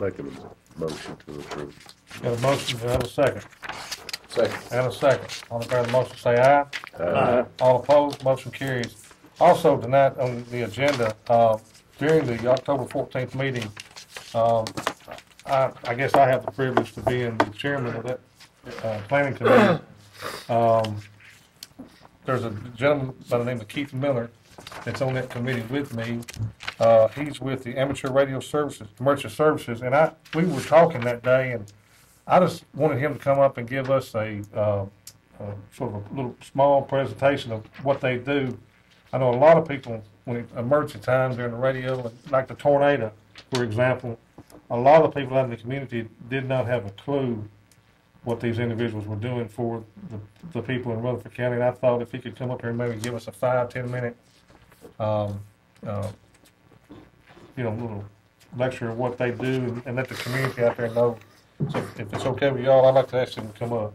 Making a motion to approve. Got a motion, do I have a second? Second. And a second. All in favor of the motion, say aye. Aye. All opposed, motion carries. Also tonight on the agenda, uh, during the October fourteenth meeting, um, I, I guess I have the privilege to be in the chairman of that, uh, planning committee. Um, there's a gentleman by the name of Keith Miller that's on that committee with me. Uh, he's with the Amateur Radio Services, Commercial Services, and I, we were talking that day, and I just wanted him to come up and give us a, uh, sort of a little small presentation of what they do. I know a lot of people, when it emergency times during the radio, like the tornado, for example, a lot of people out in the community did not have a clue what these individuals were doing for the, the people in Rutherford County. And I thought if he could come up here and maybe give us a five, ten minute um, uh, you know, little lecture of what they do and- and let the community out there know. So if it's okay with y'all, I'd like to ask them to come up.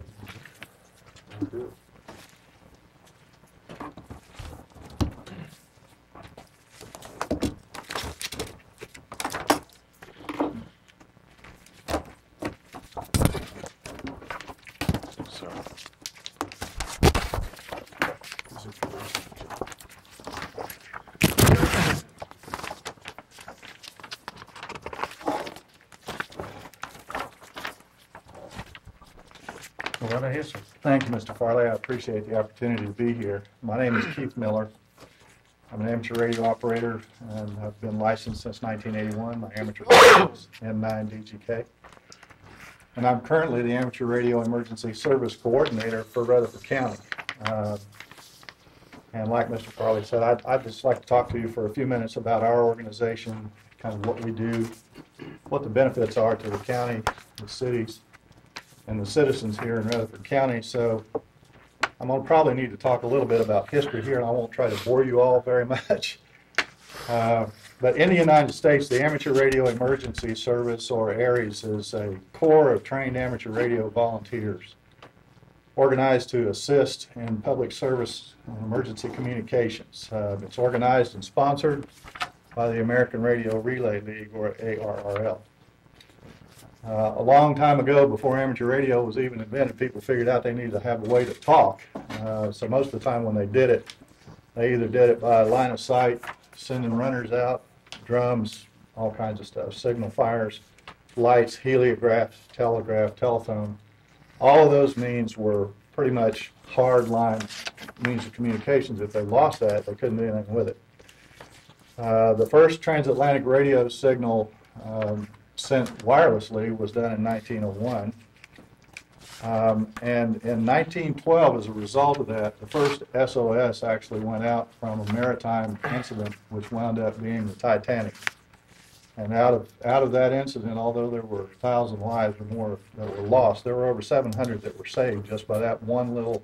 Go right ahead, sir. Thank you, Mr. Farley. I appreciate the opportunity to be here. My name is Keith Miller. I'm an amateur radio operator, and I've been licensed since 1981. My amateur code is M9DGK. And I'm currently the Amateur Radio Emergency Service Coordinator for Rutherford County. Uh, And like Mr. Farley said, I'd I'd just like to talk to you for a few minutes about our organization, kind of what we do, what the benefits are to the county, the cities, and the citizens here in Rutherford County. So I'm going to probably need to talk a little bit about history here, and I won't try to bore you all very much. Uh, But in the United States, the Amateur Radio Emergency Service, or ARES, is a corps of trained amateur radio volunteers organized to assist in public service and emergency communications. Uh, It's organized and sponsored by the American Radio Relay League, or ARRL. Uh, a long time ago, before amateur radio was even invented, people figured out they needed to have a way to talk. Uh, so most of the time when they did it, they either did it by line of sight, sending runners out, drums, all kinds of stuff, signal fires, lights, heliographs, telegraph, telephone. All of those means were pretty much hard line means of communications. If they lost that, they couldn't do anything with it. Uh, the first transatlantic radio signal um, sent wirelessly was done in 1901. Um, and in 1912, as a result of that, the first SOS actually went out from a maritime incident, which wound up being the Titanic. And out of out of that incident, although there were thousand lives or more that were lost, there were over 700 that were saved just by that one little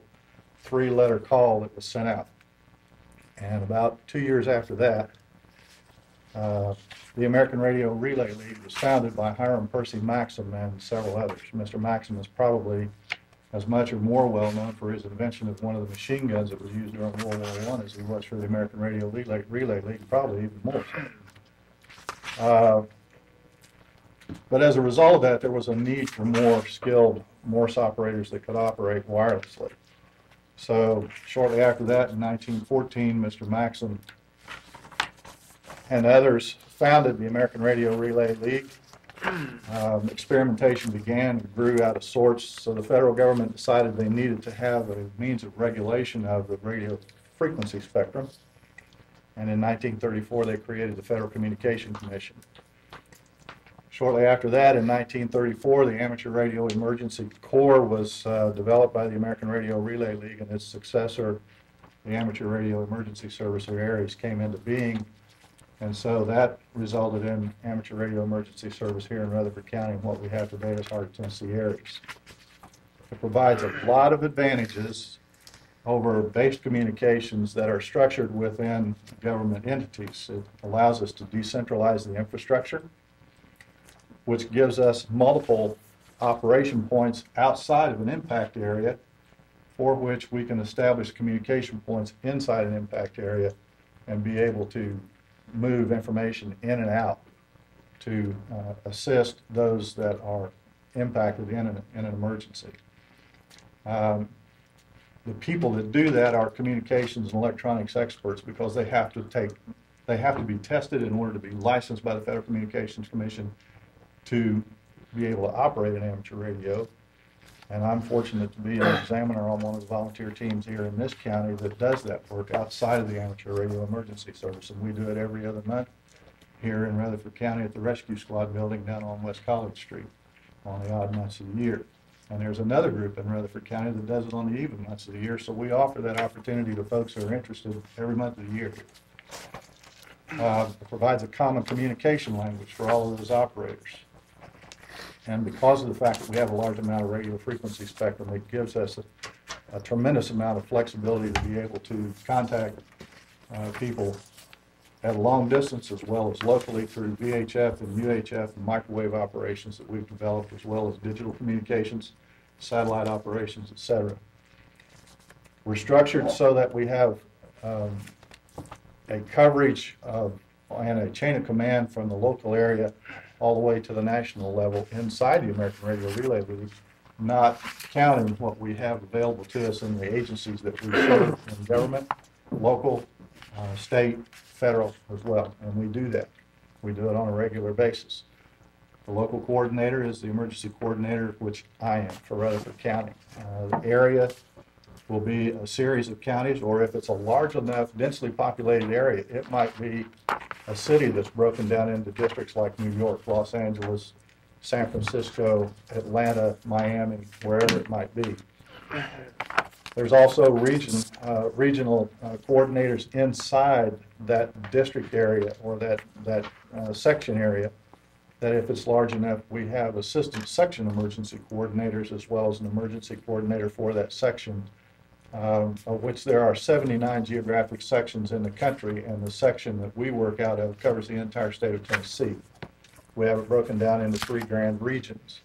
three-letter call that was sent out. And about two years after that, uh, the American Radio Relay League was founded by Hiram Percy Maxim and several others. Mr. Maxim is probably as much or more well known for his invention of one of the machine guns that was used during World War I as he was for the American Radio Relay, Relay League, probably even more. Uh, but as a result of that, there was a need for more skilled Morse operators that could operate wirelessly. So shortly after that, in 1914, Mr. Maxim and others founded the American Radio Relay League. Um, experimentation began and grew out of sorts, so the federal government decided they needed to have a means of regulation of the radio frequency spectrum. And in 1934, they created the Federal Communication Commission. Shortly after that, in 1934, the Amateur Radio Emergency Corps was uh, developed by the American Radio Relay League, and its successor, the Amateur Radio Emergency Service, or ARES, came into being. And so that resulted in Amateur Radio Emergency Service here in Rutherford County, and what we have today is Heart of Tennessee ARES. It provides a lot of advantages over base communications that are structured within government entities. It allows us to decentralize the infrastructure, which gives us multiple operation points outside of an impact area for which we can establish communication points inside an impact area and be able to move information in and out to uh, assist those that are impacted in an, in an emergency. Um, the people that do that are communications and electronics experts because they have to take, they have to be tested in order to be licensed by the Federal Communications Commission to be able to operate an amateur radio. And I'm fortunate to be an examiner on one of the volunteer teams here in this county that does that work outside of the amateur radio emergency service. And we do it every other month here in Rutherford County at the Rescue Squad building down on West College Street on the odd months of the year. And there's another group in Rutherford County that does it on the even months of the year. So we offer that opportunity to folks who are interested every month of the year. Uh, it provides a common communication language for all of those operators. And because of the fact that we have a large amount of radio frequency spectrum, it gives us a, a tremendous amount of flexibility to be able to contact uh, people at a long distance as well as locally through VHF and UHF and microwave operations that we've developed, as well as digital communications, satellite operations, et cetera. We're structured so that we have um, a coverage of, and a chain of command from the local area all the way to the national level inside the American Radio Relay League, not counting what we have available to us in the agencies that we serve in government, local, uh, state, federal as well, and we do that. We do it on a regular basis. The local coordinator is the emergency coordinator, which I am for Rutherford County. Uh, The area will be a series of counties, or if it's a large enough densely populated area, it might be a city that's broken down into districts like New York, Los Angeles, San Francisco, Atlanta, Miami, wherever it might be. There's also region, uh, regional uh, coordinators inside that district area or that, that uh, section area, that if it's large enough, we have assistant section emergency coordinators as well as an emergency coordinator for that section, um, of which there are 79 geographic sections in the country, and the section that we work out of covers the entire state of Tennessee. We have it broken down into three grand regions.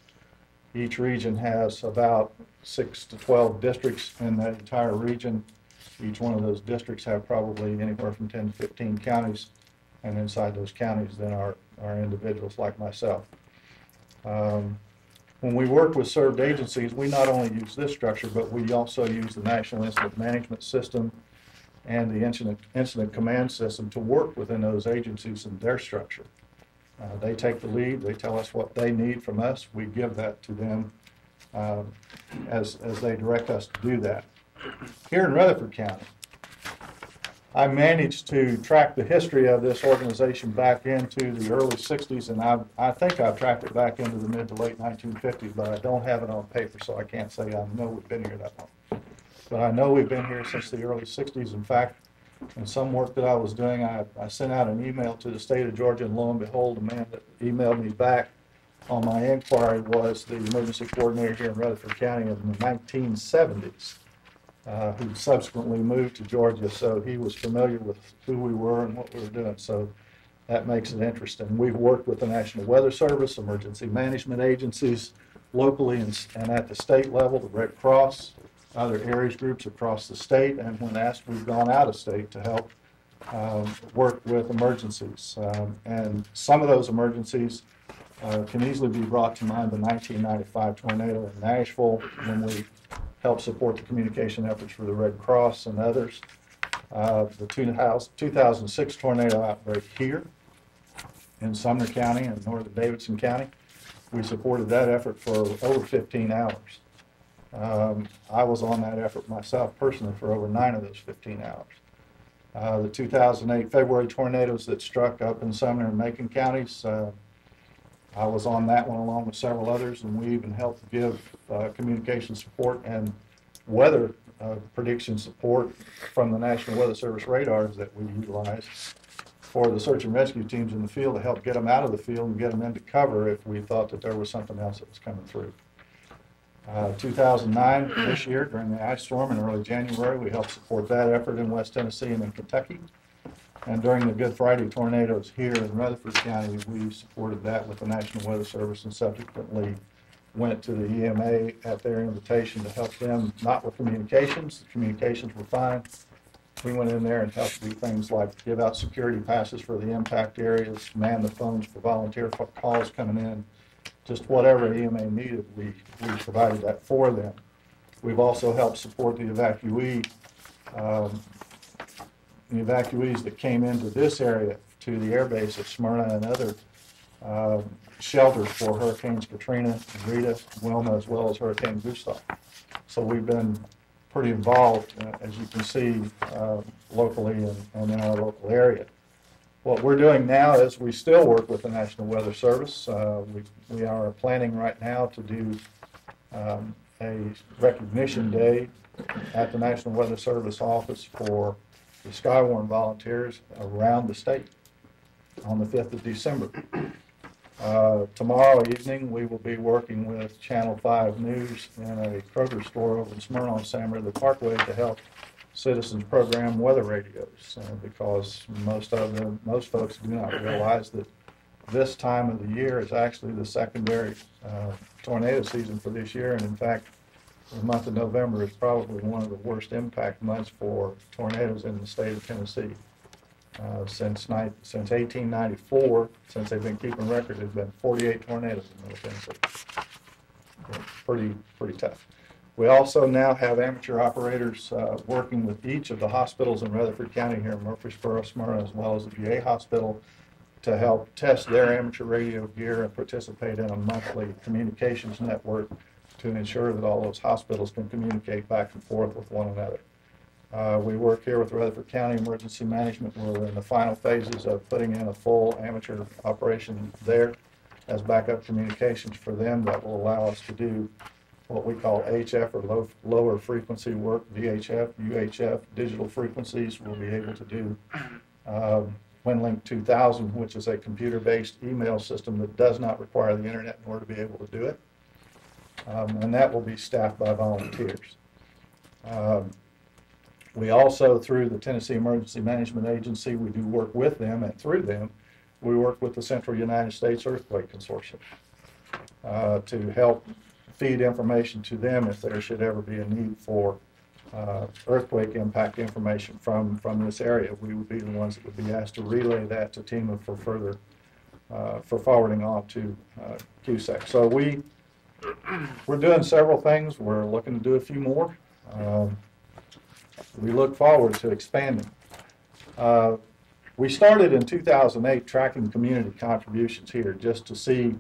Each region has about six to 12 districts in that entire region. Each one of those districts have probably anywhere from 10 to 15 counties, and inside those counties then are, are individuals like myself. Um, When we work with served agencies, we not only use this structure, but we also use the National Incident Management System and the Incident, Incident Command System to work within those agencies and their structure. Uh, They take the lead, they tell us what they need from us, we give that to them um, as, as they direct us to do that. Here in Rutherford County, I managed to track the history of this organization back into the early 60s, and I, I think I've tracked it back into the mid to late 1950s, but I don't have it on paper, so I can't say I know we've been here that long. But I know we've been here since the early 60s. In fact, in some work that I was doing, I, I sent out an email to the state of Georgia, and lo and behold, the man that emailed me back on my inquiry was the emergency coordinator here in Rutherford County in the 1970s, uh, who subsequently moved to Georgia, so he was familiar with who we were and what we were doing. So that makes it interesting. We've worked with the National Weather Service, emergency management agencies locally and, and at the state level, the Red Cross, other areas groups across the state, and when asked, we've gone out of state to help um, work with emergencies. Um, and some of those emergencies uh, can easily be brought to mind the 1995 tornado in Nashville when we helped support the communication efforts for the Red Cross and others. Uh, the 2006 tornado outbreak here in Sumner County and northern Davidson County. We supported that effort for over 15 hours. Um, I was on that effort myself personally for over nine of those 15 hours. Uh, the 2008 February tornadoes that struck up in Sumner and Macon counties, uh, I was on that one along with several others, and we even helped give uh, communication support and weather uh, prediction support from the National Weather Service radars that we utilized for the search and rescue teams in the field to help get them out of the field and get them into cover if we thought that there was something else that was coming through. Uh, 2009, this year, during the ice storm in early January, we helped support that effort in West Tennessee and in Kentucky. And during the Good Friday tornadoes here in Rutherford County, we supported that with the National Weather Service and subsequently went to the EMA at their invitation to help them, not with communications, the communications were fine. We went in there and helped do things like give out security passes for the impact areas, man the phones for volunteer calls coming in, just whatever EMA needed, we, we provided that for them. We've also helped support the evacuee, um, evacuees that came into this area to the air base at Smyrna and other um, shelters for Hurricanes Katrina, Rita, Wilma, as well as Hurricane Gustav. So we've been pretty involved, uh, as you can see, uh, locally and, and in our local area. What we're doing now is we still work with the National Weather Service. Uh, we, we are planning right now to do um, a recognition day at the National Weather Service office for the Skywarn volunteers around the state on the 5th of December. Uh, tomorrow evening, we will be working with Channel 5 News in a Kroger store over in Smyrna on Sam Ridley Parkway to help Citizens Program weather radios, uh, because most of them, most folks do not realize that this time of the year is actually the secondary uh, tornado season for this year, and in fact, the month of November is probably one of the worst impact months for tornadoes in the state of Tennessee. Uh, Since night, since 1894, since they've been keeping record, there's been 48 tornadoes in Middle Tennessee. Pretty, pretty tough. We also now have amateur operators uh, working with each of the hospitals in Rutherford County here in Murfreesboro, Smyrna, as well as the VA hospital to help test their amateur radio gear and participate in a monthly communications network to ensure that all those hospitals can communicate back and forth with one another. Uh, We work here with Rutherford County Emergency Management. We're in the final phases of putting in a full amateur operation there as backup communications for them that will allow us to do what we call HF or low, lower frequency work, VHF, UHF, digital frequencies. We'll be able to do um, WinLink 2000, which is a computer-based email system that does not require the internet in order to be able to do it. Um, And that will be staffed by volunteers. Um, We also, through the Tennessee Emergency Management Agency, we do work with them and through them, we work with the Central United States Earthquake Consortium uh, to help feed information to them if there should ever be a need for uh, earthquake impact information from, from this area. We would be the ones that would be asked to relay that to TEMA for further, uh, for forwarding on to uh, CUSEC. So we, we're doing several things. We're looking to do a few more. Um, We look forward to expanding. Uh, We started in 2008 tracking community contributions here just to see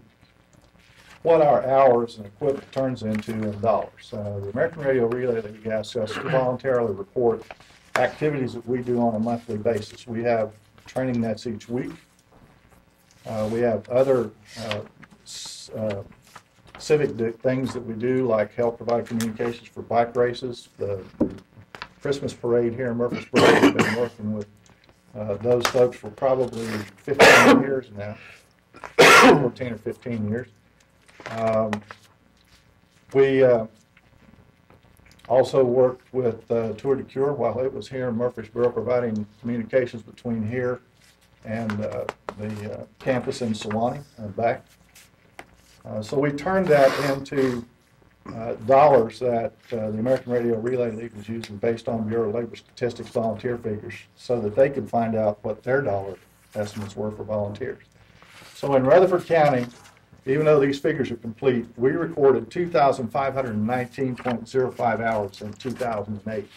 what our hours and equipment turns into in dollars. Uh, The American Radio Relay League asks us to voluntarily report activities that we do on a monthly basis. We have training nets each week. Uh, We have other uh, uh, civic things that we do, like help provide communications for bike races. The Christmas parade here in Murfreesboro, we've been working with uh, those folks for probably 15 years now, 14 or 15 years. Um, We uh, also worked with uh, Tour de Cure while it was here in Murfreesboro, providing communications between here and uh, the uh, campus in Sewanee and back. Uh, So we turned that into uh, dollars that uh, the American Radio Relay League was using based on Bureau of Labor Statistics volunteer figures so that they could find out what their dollar estimates were for volunteers. So in Rutherford County, even though these figures are complete, we recorded 2,519.05 hours in 2008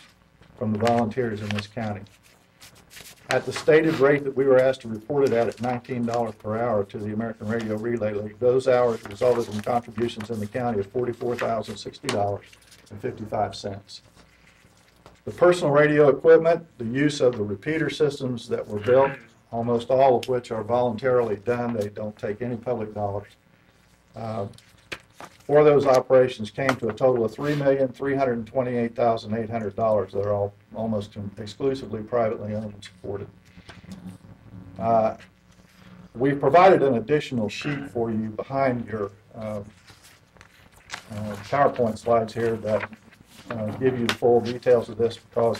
from the volunteers in this county. At the stated rate that we were asked to report it at, at $19 per hour to the American Radio Relay League, those hours resulted in contributions in the county of $44,060.55. The personal radio equipment, the use of the repeater systems that were built, almost all of which are voluntarily done, they don't take any public dollars. Uh, For those operations came to a total of three million, three hundred and twenty-eight thousand, eight hundred dollars. They're all almost exclusively privately owned and supported. Uh, We've provided an additional sheet for you behind your uh, uh, PowerPoint slides here that uh, give you the full details of this because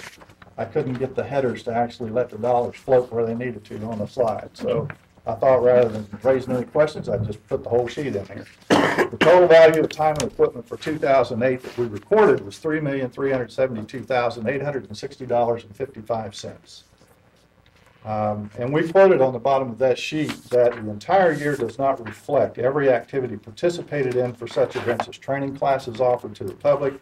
I couldn't get the headers to actually let the dollars float where they needed to on the slide. So I thought rather than raising any questions, I'd just put the whole sheet in here. The total value of time and equipment for 2008 that we recorded was $3,372,860.55. Um, And we quoted on the bottom of that sheet that the entire year does not reflect every activity participated in for such events as training classes offered to the public,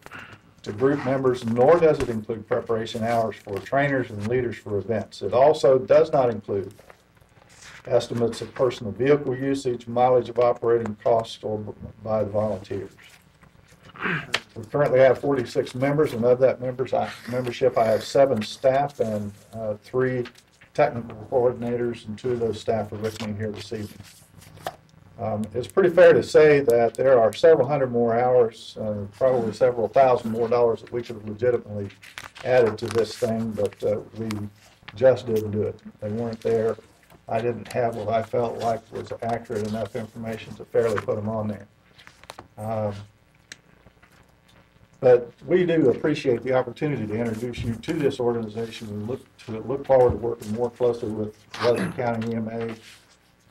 to group members, nor does it include preparation hours for trainers and leaders for events. It also does not include estimates of personal vehicle usage, mileage of operating costs, or by the volunteers. We currently have 46 members, and of that members, I, membership, I have seven staff and uh, three technical coordinators, and two of those staff are with me here this evening. Um, It's pretty fair to say that there are several hundred more hours, uh, probably several thousand more dollars that we could have legitimately added to this thing, but uh, we just didn't do it. They weren't there. I didn't have what I felt like was accurate enough information to fairly put them on there. Um, But we do appreciate the opportunity to introduce you to this organization. and look to, look forward to working more closely with Rutherford County EMA,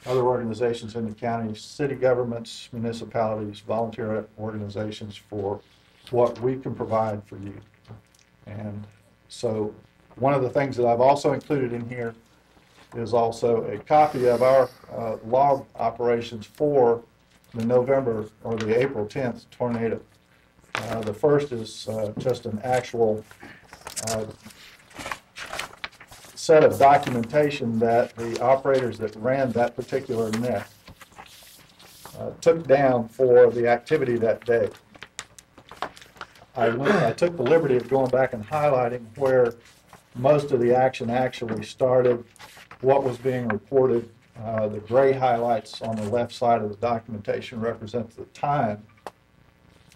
other organizations in the county, city governments, municipalities, volunteer organizations for what we can provide for you. And so, one of the things that I've also included in here is also a copy of our uh, log operations for the November or the April 10th tornado. Uh, The first is uh, just an actual uh, set of documentation that the operators that ran that particular net uh, took down for the activity that day. I went, I took the liberty of going back and highlighting where most of the action actually started, what was being reported. Uh, The gray highlights on the left side of the documentation represent the time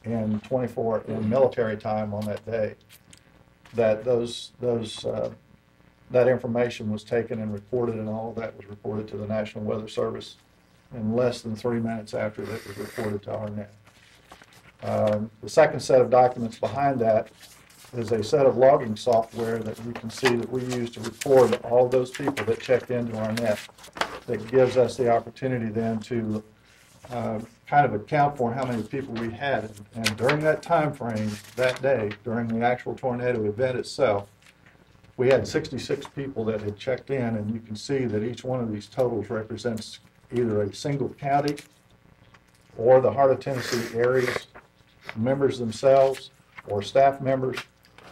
in 24, in military time on that day, that those, those, uh, that information was taken and reported, and all of that was reported to the National Weather Service in less than three minutes after it was reported to our net. Um, The second set of documents behind that is a set of logging software that you can see that we use to record all those people that checked into our net. That gives us the opportunity then to uh, kind of account for how many people we had. And during that time frame, that day, during the actual tornado event itself, we had 66 people that had checked in, and you can see that each one of these totals represents either a single county or the Heart of Tennessee areas, members themselves, or staff members,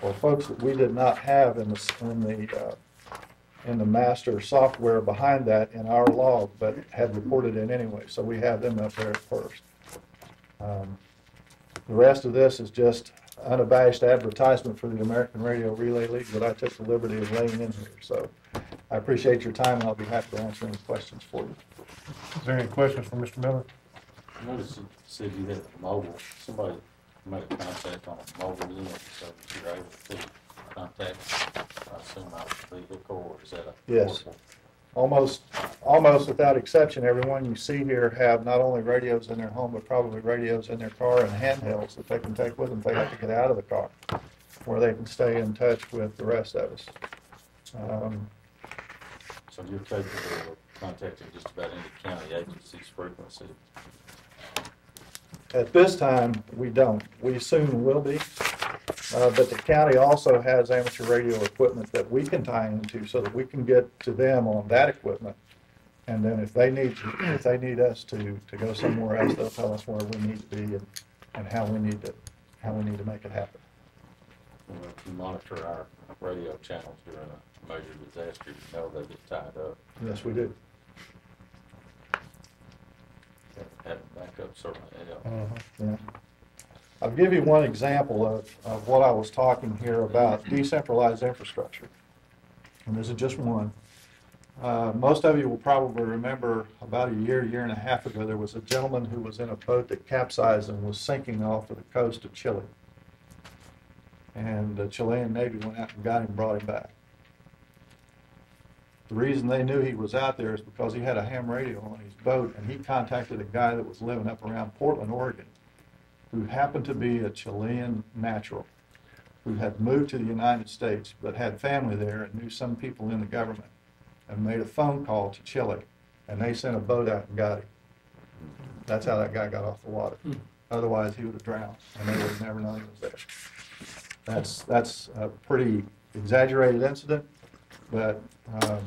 or folks that we did not have in the, in the, uh, in the master software behind that in our log, but had reported it anyway, so we have them up there first. Um, The rest of this is just unabashed advertisement for the American Radio Relay League that I took the liberty of laying in here, so I appreciate your time, and I'll be happy to answer any questions for you. Is there any questions for Mr. Miller? I noticed it said you had a mobile, somebody made a contact on a mobile unit, so that you're able to contact, I assume, out the vehicle, or is that a? Yes. portable? Almost, almost without exception, everyone you see here have not only radios in their home, but probably radios in their car and handhelds that they can take with them if they have to get out of the car, where they can stay in touch with the rest of us. Um, So you're capable of contacting just about any county agency's frequency? At this time, we don't. We soon will be. Uh, But the county also has amateur radio equipment that we can tie into so that we can get to them on that equipment. And then if they need, to- if they need us to, to go somewhere else, they'll tell us where we need to be and, and how we need to, how we need to make it happen. You monitor our radio channels during a major disaster, you know they get tied up. Yes, we do. Having backup certainly. Yeah. I'll give you one example of, of what I was talking here about decentralized infrastructure. And this is just one. Uh, most of you will probably remember about a year, year and a half ago, there was a gentleman who was in a boat that capsized and was sinking off of the coast of Chile. And the Chilean Navy went out and got him, brought him back. The reason they knew he was out there is because he had a ham radio on his boat, and he contacted a guy that was living up around Portland, Oregon, who happened to be a Chilean natural, who had moved to the United States, but had family there and knew some people in the government, and made a phone call to Chile, and they sent a boat out and got him. That's how that guy got off the water. Hmm. Otherwise, he would have drowned, and they would have never known he was there. That's, that's a pretty exaggerated incident, but um,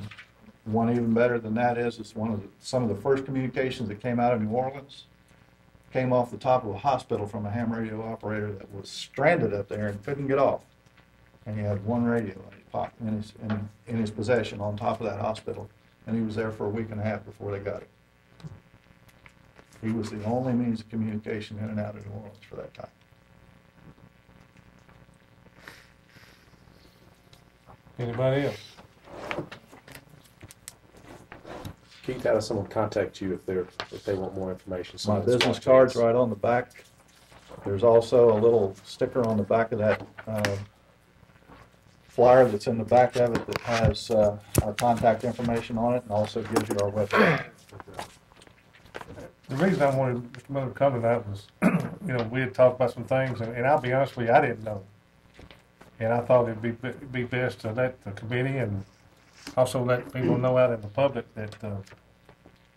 one even better than that is, it's one of the, some of the first communications that came out of New Orleans came off the top of a hospital from a ham radio operator that was stranded up there and couldn't get off. And he had one radio in his pocket, in his, in, in his possession on top of that hospital, and he was there for a week and a half before they got him. He was the only means of communication in and out of New Orleans for that time. Anybody else? Keith, how does someone contact you if they're, if they want more information? My Someone that's business watching card's this. right on the back. There's also a little sticker on the back of that um, flyer that's in the back of it that has uh, our contact information on it and also gives you our website. the reason I wanted Mr. Miller to come tonight was, you know, we had talked about some things, and, and I'll be honest with you, I didn't know. And I thought it'd be, be best to let the committee and also let people know out in the public that, uh,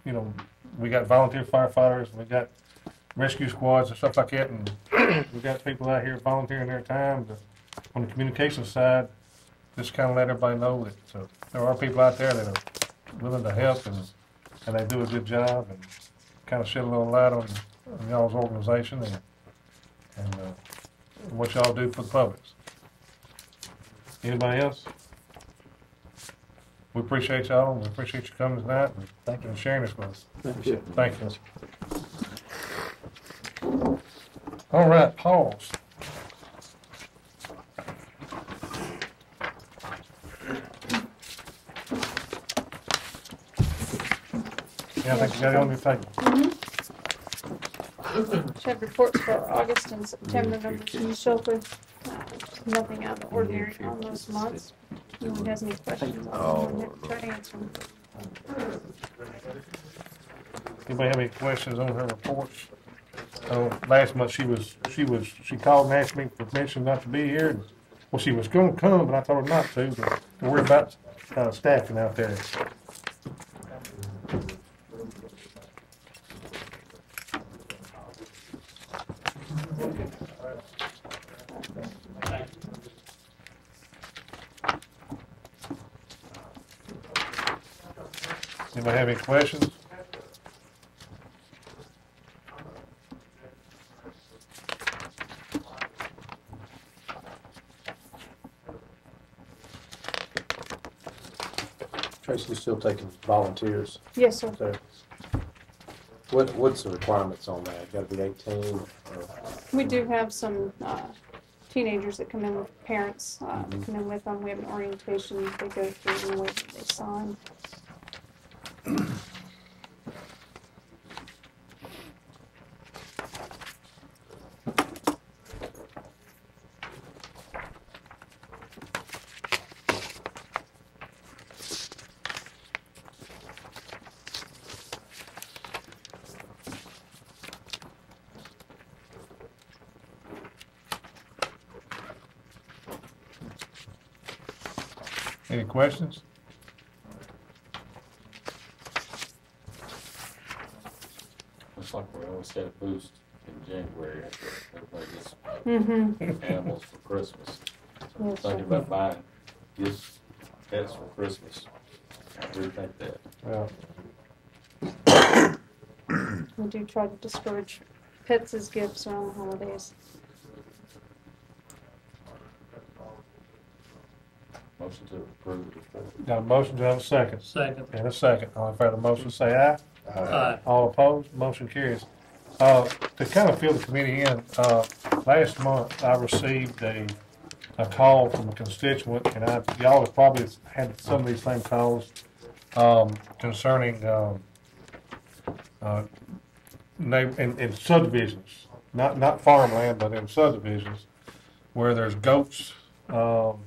you know, we got volunteer firefighters, we got rescue squads and stuff like that, and we got people out here volunteering their time to, on the communication side, just kind of let everybody know that, uh, there are people out there that are willing to help and, and they do a good job and kind of shed a little light on, on y'all's organization and, and, uh, what y'all do for the public. Anybody else? We appreciate y'all, and we appreciate you coming tonight and Thank you. and sharing this with us. Thank you. Thank you. All right, pause. Yeah, I think you got it on your table. Mm-hmm. Should have reports for August and September numbers from the shelter. Nothing out of the ordinary on those months. Anyone has any questions? I'll try to answer them. Anybody have any questions on her reports? Uh, last month, she was, she was, she called and asked me for permission not to be here. and- Well, she was gonna come, but I told her not to, but to worry about, uh, staffing out there. Questions? Tracy, you still taking volunteers? Yes, sir. So, what, what's the requirements on that? Gotta be eighteen or? We do have some uh, teenagers that come in with parents, uh, that come in with them. We have an orientation they go through and we- they sign. Any questions? Looks like we always had a boost in January after everybody gets Mm-hmm. animals for Christmas. So I'm Yes, thinking about buying gifts, pets for Christmas. I do think that. Well, We do try to discourage pets as gifts around the holidays. Motion to approve the report. Got a motion, do I have a second? Second. And a second. All in favor of the motion, say aye. Aye. All opposed, motion carries. Uh, to kind of fill the committee in, uh, last month, I received a, a call from a constituent, and I, y'all have probably had some of these same calls, um, concerning, um, uh, neigh- in, in subdivisions, not, not farmland, but in subdivisions, where there's goats, um,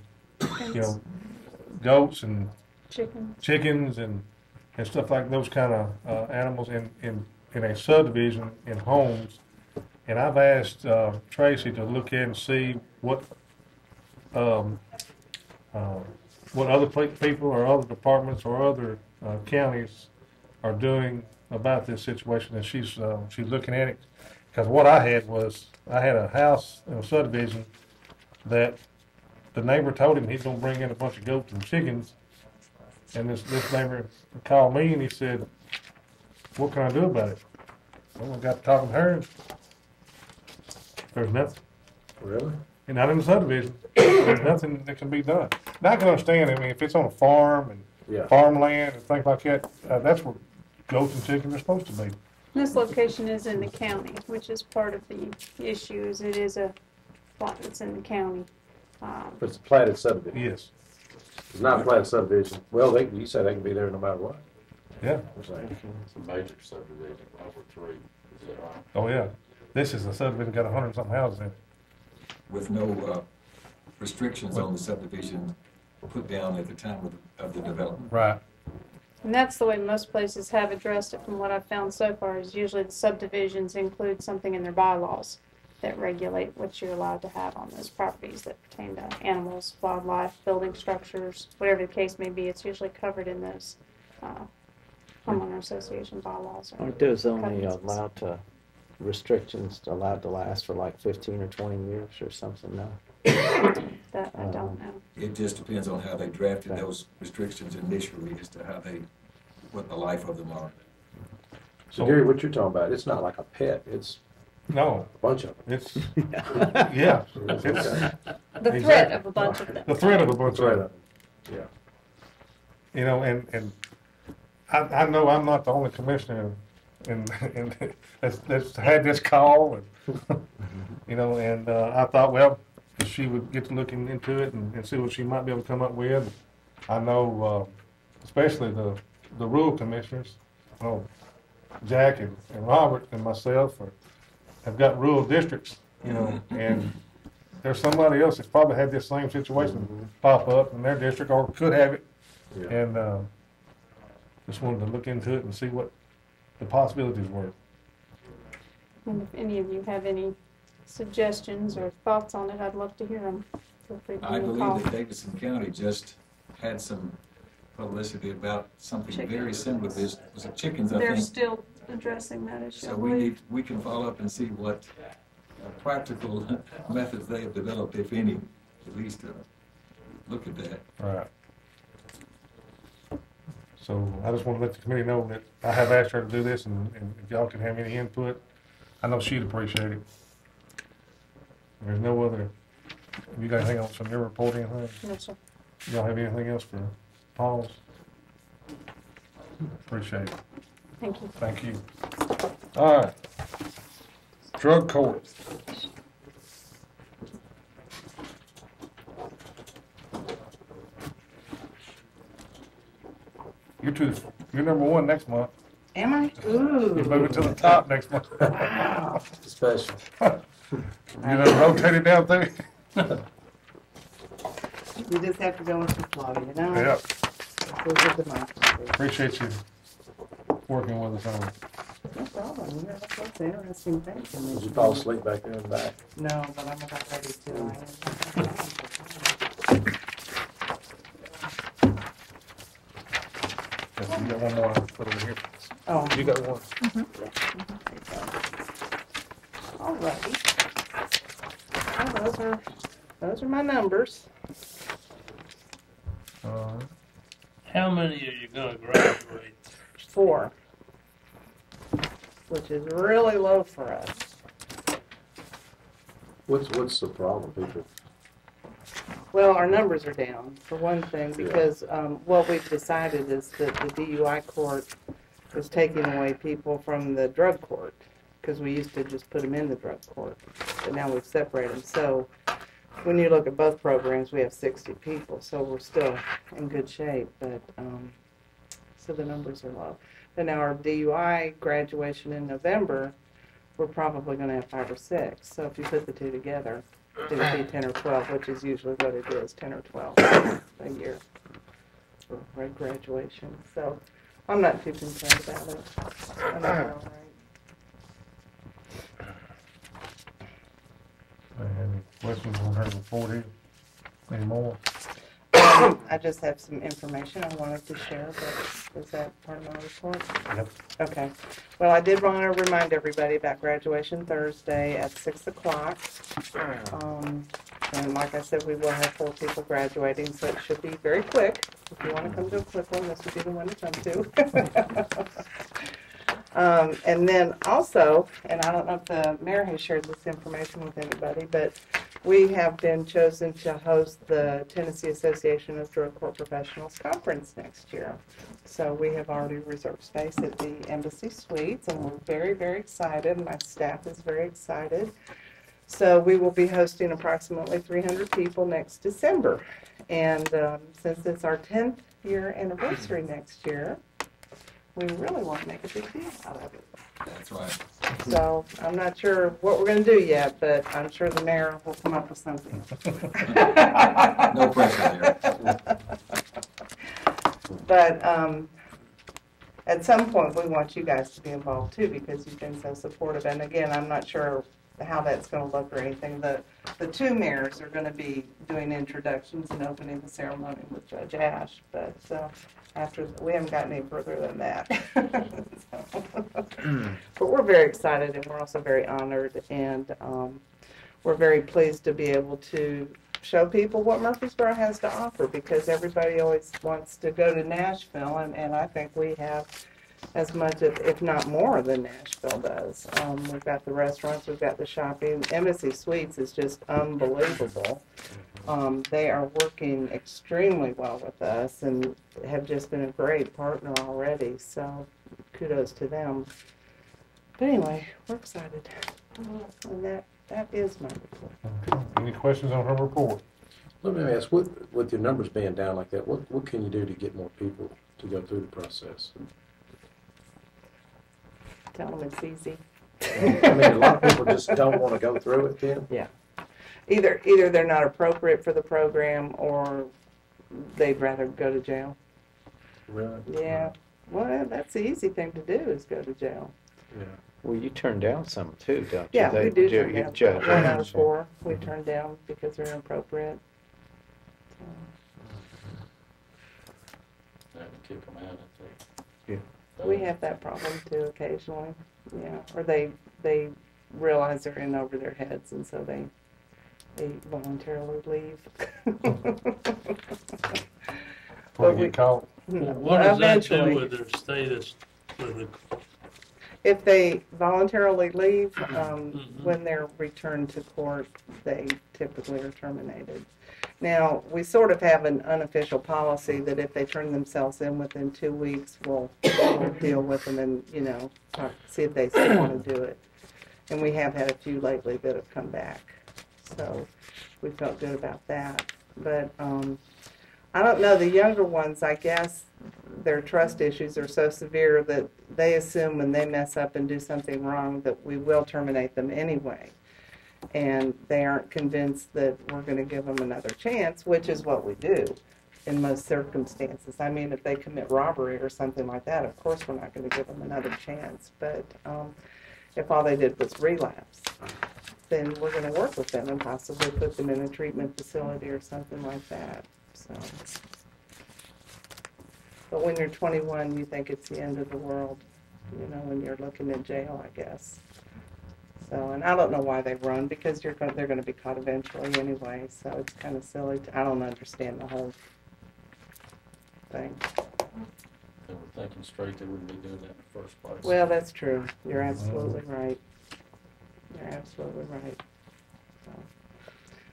you know, goats and Chicken. chickens and, and stuff like those kind of uh, animals in, in, in a subdivision in homes. And I've asked uh, Tracy to look in and see what um, uh, what other people or other departments or other uh, counties are doing about this situation. And she's uh, she's looking at it because what I had was I had a house in a subdivision that the neighbor told him he's going to bring in a bunch of goats and chickens and this, this neighbor called me and he said, what can I do about it? Well, I got to talking to her. There's nothing. Really? And not in the subdivision. There's nothing that can be done. Now I can understand, I mean, if it's on a farm and Yeah. farmland and things like that, uh, that's where goats and chickens are supposed to be. This location is in the county, which is part of the issue, is it is a plot that's in the county. Um, But it's a platted subdivision. Yes. It's not a platted subdivision. Well, they, you say they can be there no matter what. Yeah. I'm. It's a major subdivision, over three, is that right? Oh, yeah. This is a subdivision, got a hundred and something houses in it. with no uh, restrictions on the subdivision put down at the time of, of the development. Right. And that's the way most places have addressed it from what I've found so far is usually the subdivisions include something in their bylaws that regulate what you're allowed to have on those properties that pertain to animals, wildlife, building structures, whatever the case may be. It's usually covered in those uh, homeowner association bylaws. or Aren't those only covenants. allowed to, restrictions allowed to last for like fifteen or twenty years or something, no? That I Um, don't know. It just depends on how they drafted those restrictions initially as to how they, what the life of them are. So Gary, what you're talking about, it's not like a pet, it's No, a bunch of them. it's, yeah. it's- The threat Exactly. of a bunch of them. The threat of a bunch of Threat them. of them, yeah. You know, and, and I, I know I'm not the only commissioner in, in, that's, that's had this call and, you know, and, uh, I thought, well, if she would get to looking into it and, and see what she might be able to come up with. I know, uh, especially the, the rural commissioners, oh, Jack and, and Robert and myself are, have got rural districts, you know, and there's somebody else that's probably had this same situation pop up in their district or could have it. Yeah. And, uh, just wanted to look into it and see what the possibilities were. And if any of you have any suggestions or thoughts on it, I'd love to hear them. Feel free to I give me a call. believe that Davidson County just had some publicity about something very Chickens. similar to this. Was it chickens, I They're think? still addressing that issue. So we need, we can follow up and see what uh, practical methods they have developed, if any, at least to look at that. Right. So I just want to let the committee know that I have asked her to do this and, and if y'all can have any input, I know she'd appreciate it. There's no other, have you got anything else on your report, anything? No, sir. Y'all have anything else for Paul's? Appreciate it. Thank you. Thank you. All right. Drug court. You're to, you're number one next month. Am I? Ooh. You're Ooh. moving to the top next month. Wow. Special. You done rotated down there? You just have to go with the flow, you know? Yeah, Those are the months. appreciate you working with us on it. No problem. You know, that's what's interesting thing to me. Did you fall asleep back there in the back? No, but I'm about ready to. I am. Yes, You got one more, I'll put over here. Oh. You got one. All righty. Well, those are, those are my numbers. Uh, How many are you gonna graduate? Four. Which is really low for us. What's, what's the problem, people? Well, our numbers are down, for one thing, because um, what we've decided is that the DUI court is taking away people from the drug court, because we used to just put them in the drug court, but now we've separated them. So when you look at both programs, we have 60 people, so we're still in good shape, but, um, so the numbers are low. And now our DUI graduation in November, we're probably going to have five or six. So if you put the two together, it would be 10 or 12, which is usually what it is, 10 or 12 a year for grad- graduation. So I'm not too concerned about it. I think we're all Any questions on her report here? Any more? right. I just have some information I wanted to share, but is that part of my report? Yep. Okay. Well, I did want to remind everybody about graduation Thursday at 6 o'clock. Um, And like I said, we will have four people graduating, so it should be very quick. If you want to come to a quick one, this would be the one to come to. Um, And then also, and I don't know if the mayor has shared this information with anybody, but we have been chosen to host the Tennessee Association of Drug Court Professionals Conference next year. So we have already reserved space at the Embassy Suites, and we're very, very excited. My staff is very excited. So we will be hosting approximately 300 people next December. And um, since it's our 10th year anniversary next year, we really want to make a big deal out of it. That's right. So I'm not sure what we're going to do yet, but I'm sure the mayor will come up with something. No pressure there. But um, at some point, we want you guys to be involved too, because you've been so supportive. And again, I'm not sure how that's gonna look or anything. The, the two mayors are gonna be doing introductions and opening the ceremony with Judge Ash, but, uh, after, we haven't gotten any further than that. But we're very excited and we're also very honored and, um, we're very pleased to be able to show people what Murfreesboro has to offer because everybody always wants to go to Nashville and, and I think we have as much, if, if not more than Nashville does. Um, we've got the restaurants, we've got the shopping. Embassy Suites is just unbelievable. Um, they are working extremely well with us and have just been a great partner already, so kudos to them. But anyway, we're excited. And that, that is my report. Any questions on her report? Let me ask, with, with your numbers being down like that, what, what can you do to get more people to go through the process? Tell them it's easy. I mean, a lot of people just don't want to go through it then? Yeah. Either, either they're not appropriate for the program or they'd rather go to jail. Really? Yeah. Well, that's the easy thing to do is go to jail. Yeah. Well, you turn down some too, don't you? Yeah, They we do ju- turn you down. judge One out of four we mm-hmm. turn down because they're inappropriate. They can kick them out if they. We have that problem too occasionally, yeah, or they, they realize they're in over their heads and so they, they voluntarily leave. Before But you we- get caught? Well, What does that do with their status with the, If they voluntarily leave, Mm-hmm. um, when they're returned to court, they typically are terminated. Now, we sort of have an unofficial policy that if they turn themselves in within two weeks, we'll, we'll deal with them and, you know, talk- see if they still want to do it. And we have had a few lately that have come back, so we felt good about that. But, um, I don't know, the younger ones, I guess, their trust issues are so severe that they assume when they mess up and do something wrong that we will terminate them anyway. And they aren't convinced that we're gonna give them another chance, which is what we do in most circumstances. I mean, if they commit robbery or something like that, of course, we're not gonna give them another chance. But, um, if all they did was relapse, then we're gonna work with them and possibly put them in a treatment facility or something like that, so. But when you're twenty-one, you think it's the end of the world, you know, when you're looking at jail, I guess. So, and I don't know why they run, because you're going, they're gonna be caught eventually anyway, so it's kind of silly. to- I don't understand the whole thing. They were thinking straight, they wouldn't be doing that in the first place. Well, that's true. You're absolutely right. You're absolutely right. So,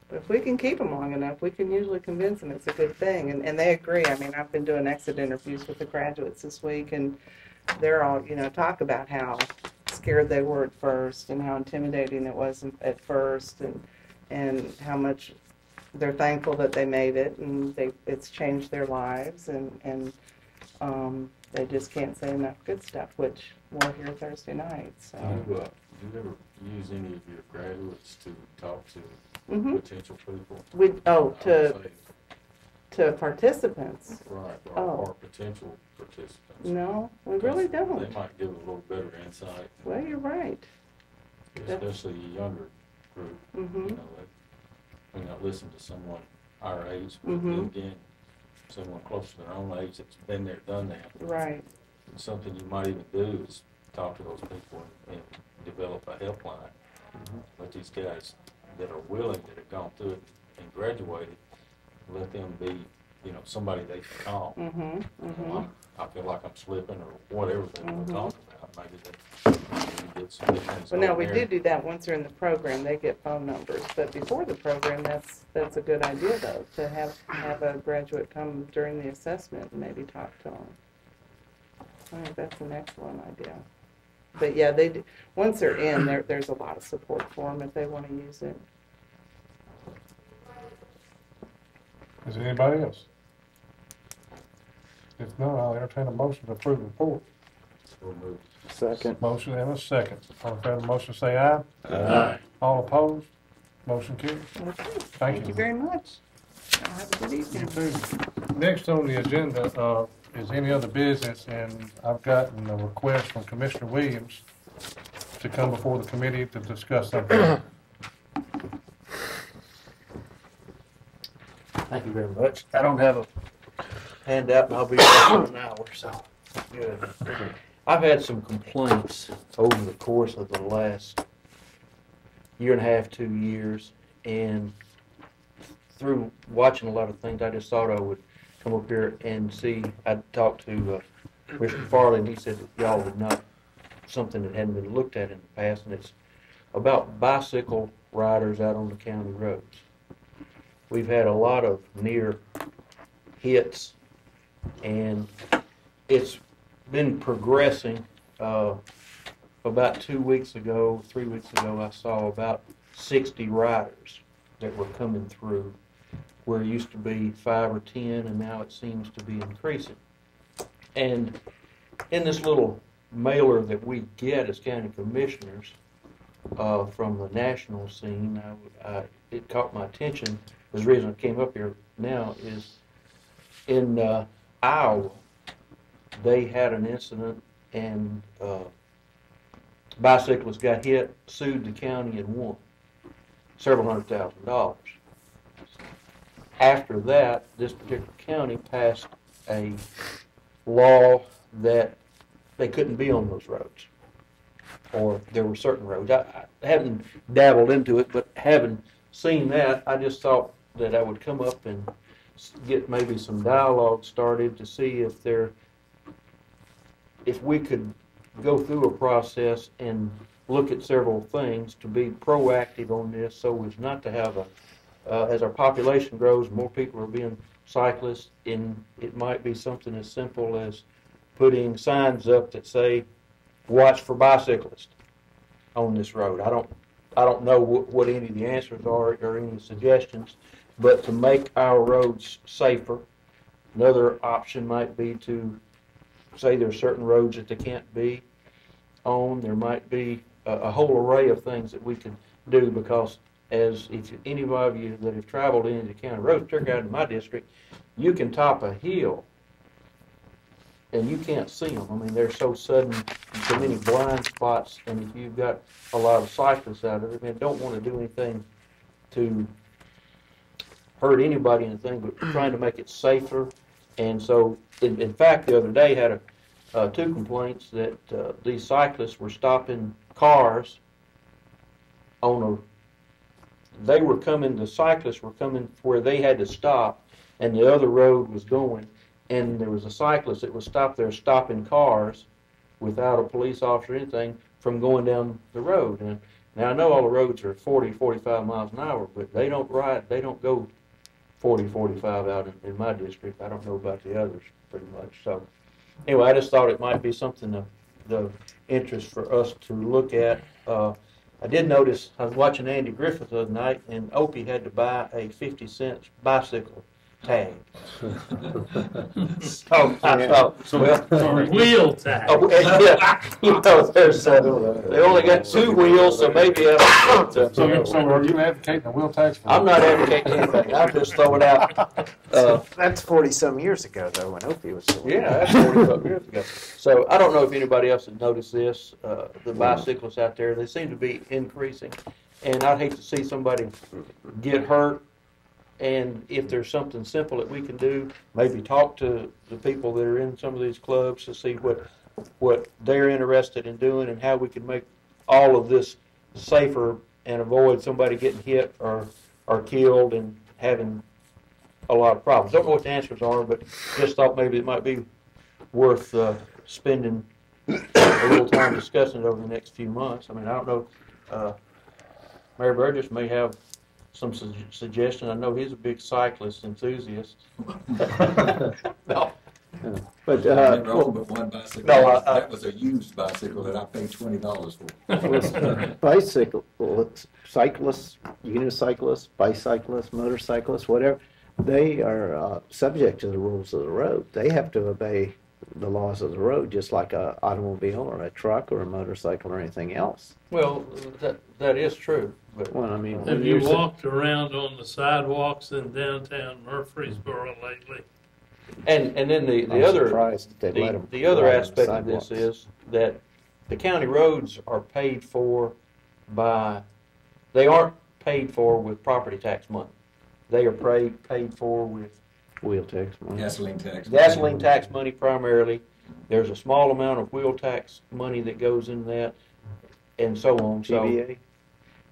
But if we can keep them long enough, we can usually convince them it's a good thing, and, and they agree. I mean, I've been doing exit interviews with the graduates this week, and they're all, you know, talk about how scared they were at first, and how intimidating it was at first, and, and how much they're thankful that they made it, and they, it's changed their lives, and, and, um, they just can't say enough good stuff, which we'll hear Thursday night, so. Do you, uh, do you ever use any of your graduates to talk to Mhm. potential people? We, oh, to, to participants? Right, Oh. or, or potential participants. No, we really They don't. might give a little better insight, Well, you're right. especially a younger group. Mhm. You know, they may not listen to someone our age, but Mhm. then again, someone close to their own age that's been there, done that. Right. Something you might even do is talk to those people and, and develop a helpline. Let these guys that are willing, that have gone through it and graduated, let them be, you know, somebody they can call. Mm-hmm, You know, mm-hmm. I feel like I'm slipping or whatever they want Mhm. to talk about, maybe they, maybe get some things Well, now, going we there. do do that once they're in the program, they get phone numbers, but before the program, that's, that's a good idea though, to have, have a graduate come during the assessment and maybe talk to them. I think that's an excellent idea. But yeah, they, do- once they're in, there, there's a lot of support for them if they want to use it. Is there anybody else? If not, I'll entertain a motion to approve the report. Second. Motion and a second. All in favor of the motion, say aye. Aye. All opposed? Motion carries. Okay. Thank you. Thank you very much. Have a good You evening. too. Next on the agenda, uh, is any other business, and I've gotten a request from Commissioner Williams to come before the committee to discuss something. Thank you very much. I don't have a handout, and I'll be back in an hour, so. Good. I've had some complaints over the course of the last year and a half, two years, and through watching a lot of things, I just thought I would come up here and see. I talked to uh, Mr. Farley, and he said that y'all had not something that hadn't been looked at in the past, and it's about bicycle riders out on the county roads. We've had a lot of near hits, and it's been progressing. Uh, about two weeks ago, three weeks ago, I saw about 60 riders that were coming through where it used to be five or 10, and now it seems to be increasing. And in this little mailer that we get as county commissioners uh, from the national scene, I, I, it caught my attention. The reason I came up here now is in uh, Iowa, they had an incident and uh, bicyclist got hit, sued the county and won several hundred thousand dollars. After that, this particular county passed a law that they couldn't be on those roads. Or there were certain roads. I, I haven't dabbled into it, but having seen that, I just thought that I would come up and get maybe some dialogue started to see if there, if we could go through a process and look at several things to be proactive on this so as not to have a, uh, as our population grows, more people are being cyclists, and it might be something as simple as putting signs up that say, watch for bicyclists on this road. I don't, I don't know what, what any of the answers are or any suggestions, but to make our roads safer, another option might be to say there are certain roads that they can't be on. There might be a, a whole array of things that we could do because as if any of you that have traveled into county roads, particularly out in my district, you can top a hill and you can't see them. I mean, they're so sudden, so many blind spots, and if you've got a lot of cyclists out there, man, don't want to do anything to hurt anybody, anything, but trying to make it safer. And so, in, in fact, the other day had a, uh, two complaints that uh, these cyclists were stopping cars on a. They were coming. The cyclists were coming where they had to stop, and the other road was going. And there was a cyclist that was stopped there stopping cars without a police officer or anything from going down the road. And now I know all the roads are 40, 45 miles an hour, but they don't ride. They don't go 40, 45 out in, in my district. I don't know about the others pretty much. So anyway, I just thought it might be something of the interest for us to look at. Uh, I did notice I was watching Andy Griffith the other night, and Opie had to buy a 50 cent bicycle tag. so I thought, well, Wheel tag. Oh, yeah, you know, there's uh, they only got two wheels, so maybe. Uh, So, so are you advocating a wheel tax? for- I'm not advocating anything. I'm just throwing out. Uh, That's forty-some years ago, though, when Opie was still. Yeah, that's forty-five years ago. So I don't know if anybody else has noticed this, uh, the bicyclists out there, they seem to be increasing. And I'd hate to see somebody get hurt. And if there's something simple that we can do, maybe talk to the people that are in some of these clubs to see what, what they're interested in doing and how we can make all of this safer and avoid somebody getting hit or, or killed and having a lot of problems. Don't know what the answers are, but just thought maybe it might be worth uh, spending a little time discussing it over the next few months. I mean, I don't know, uh, Mayor Burgess may have some su- suggestion. I know he's a big cyclist enthusiast. No. But, I uh, never owned but one bicycle. No, I- I- That was a used bicycle that I paid twenty dollars for. bicycle, cyclists, unicyclists, bicyclists, motorcyclists, whatever, they are uh, subject to the rules of the road. They have to obey the laws of the road, just like a automobile or a truck or a motorcycle or anything else. Well, that, that is true, but. Well, I mean, Have you walked around on the sidewalks in downtown Murfreesboro lately? And, and then the, I'm the other, surprised that they let the, 'em the other ride on the aspect of this is that the county roads are paid for by, they aren't paid for with property tax money. They are paid, paid for with Wheel tax money. Gasoline tax. gasoline tax money primarily. There's a small amount of wheel tax money that goes in that, and so on, so. TVA?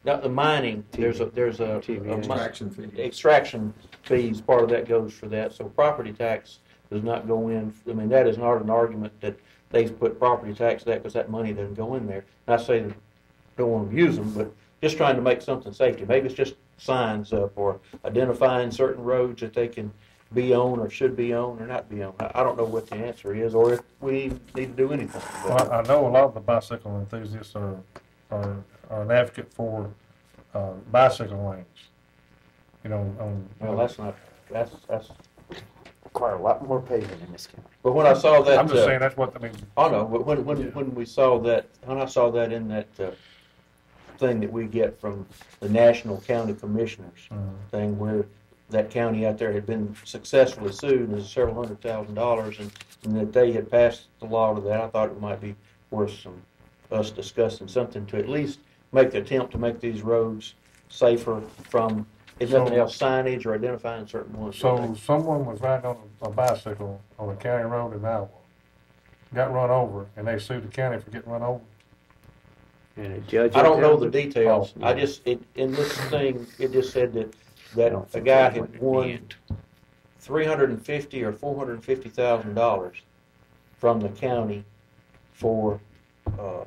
Now, the mining, there's a, there's a. a mi- Extraction fee. Extraction fees, part of that goes for that, so property tax does not go in, I mean, that is not an argument that they've put property tax that, because that money doesn't go in there. Not saying, don't want to use them, but just trying to make something safety, maybe it's just signs up, or identifying certain roads that they can be on, or should be on, or not be on. I, I don't know what the answer is, or if we need to do anything. Well, I I know a lot of the bicycle enthusiasts are, are, are an advocate for, uh, bicycle lanes. You know, on. Well, that's not, that's, that's, Require a lot more pavement in this county. but when I saw that. I'm just uh, saying, that's what, I mean, Oh, no, but when, when, when we saw that, when I saw that in that, uh, thing that we get from the National County Commissioners thing where that county out there had been successfully sued and there's several hundred thousand dollars and, and that they had passed the law to that, I thought it might be worth some, us discussing something to at least make the attempt to make these roads safer from, if nothing So- else, signage or identifying certain ones. So someone was riding on a bicycle on a county road in Iowa, got run over, and they sued the county for getting run over. And a judge. I don't know the details. Oh, I just, it, in this thing, it just said that, I that don't a think guy had won three hundred and fifty or four hundred and fifty thousand dollars from the county for, uh,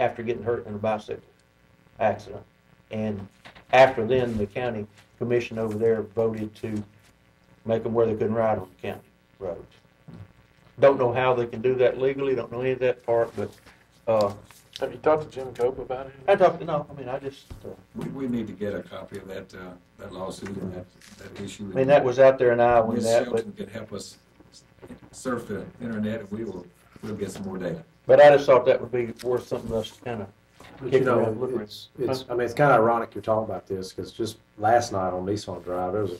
after getting hurt in a bicycle accident. And after then, the county commission over there voted to make them where they couldn't ride on the county roads. Don't know how they can do that legally, don't know any of that part, but, uh, Have you talked to Jim Cope about it? I talked, no, I mean, I just, uh, We, we need to get a copy of that, uh, that lawsuit and that, that issue. I mean, that was out there in Iowa and Ms. that, but, Shelton can help us surf the internet and we will, we'll get some more data. but I just thought that would be worth something us to kind of But kick you around, know, and look at. it's, it's, I mean, it's kind of ironic you're talking about this, because just last night on Nissan Drive, there was a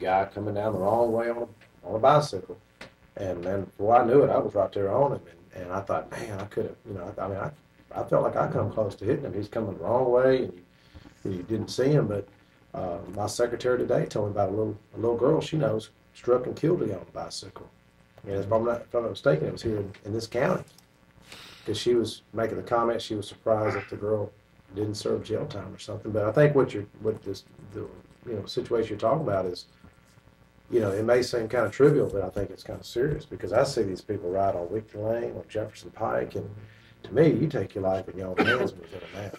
guy coming down the wrong way on a, on a bicycle. And then before I knew it, I was right there on him, and, and I thought, man, I could have, you know, I, I mean, I, I felt like I come close to hitting him. He's coming the wrong way, and you, you didn't see him, but, uh, my secretary today told me about a little, a little girl she knows struck and killed a a bicycle. And it's probably not, if I'm not mistaken, it was here in, in this county because she was making the comment she was surprised that the girl didn't serve jail time or something. But I think what you're what this the you know situation you're talking about is, you know, it may seem kind of trivial, but I think it's kind of serious because I see these people ride on Victor Lane or Jefferson Pike, and to me, you take your life in your own hands within a matter.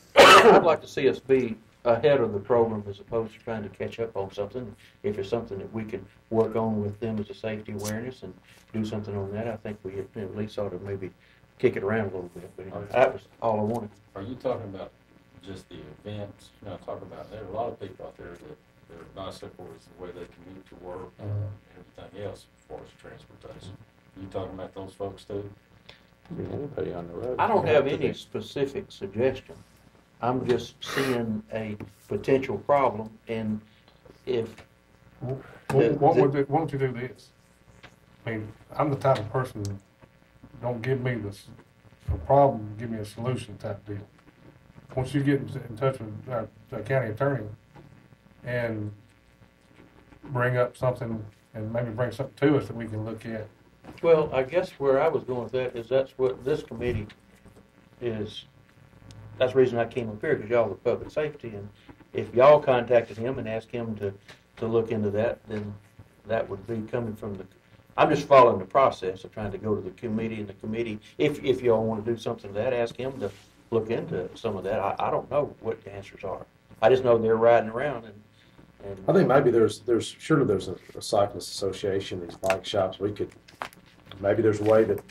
I'd like to see us be ahead of the program as opposed to trying to catch up on something. If it's something that we can work on with them as a safety awareness and do something on that, I think we at least ought to maybe kick it around a little bit. But anyway, that was all I wanted. Are you talking about just the events, you know, talking about, there are a lot of people out there that their bicycle is the way they commute to work and uh-huh. everything else as far as transportation. You talking about those folks too? Anybody on the road. I don't have any specific suggestion. I'm just seeing a potential problem and if. What, what would, it- why don't you do this? I mean, I'm the type of person, don't give me this, a problem, give me a solution type deal. Once you get in in touch with uh, our, our county attorney and bring up something, and maybe bring something to us that we can look at. Well, I guess where I was going with that is that's what this committee is, that's the reason I came up here, because y'all are public safety, and if y'all contacted him and asked him to, to look into that, then that would be coming from the, I'm just following the process of trying to go to the committee, and the committee, if, if y'all want to do something to that, ask him to look into some of that. I, I don't know what the answers are. I just know they're riding around and, and. I think maybe there's there's surely there's a, a cyclist association, these bike shops. We could maybe there's a way that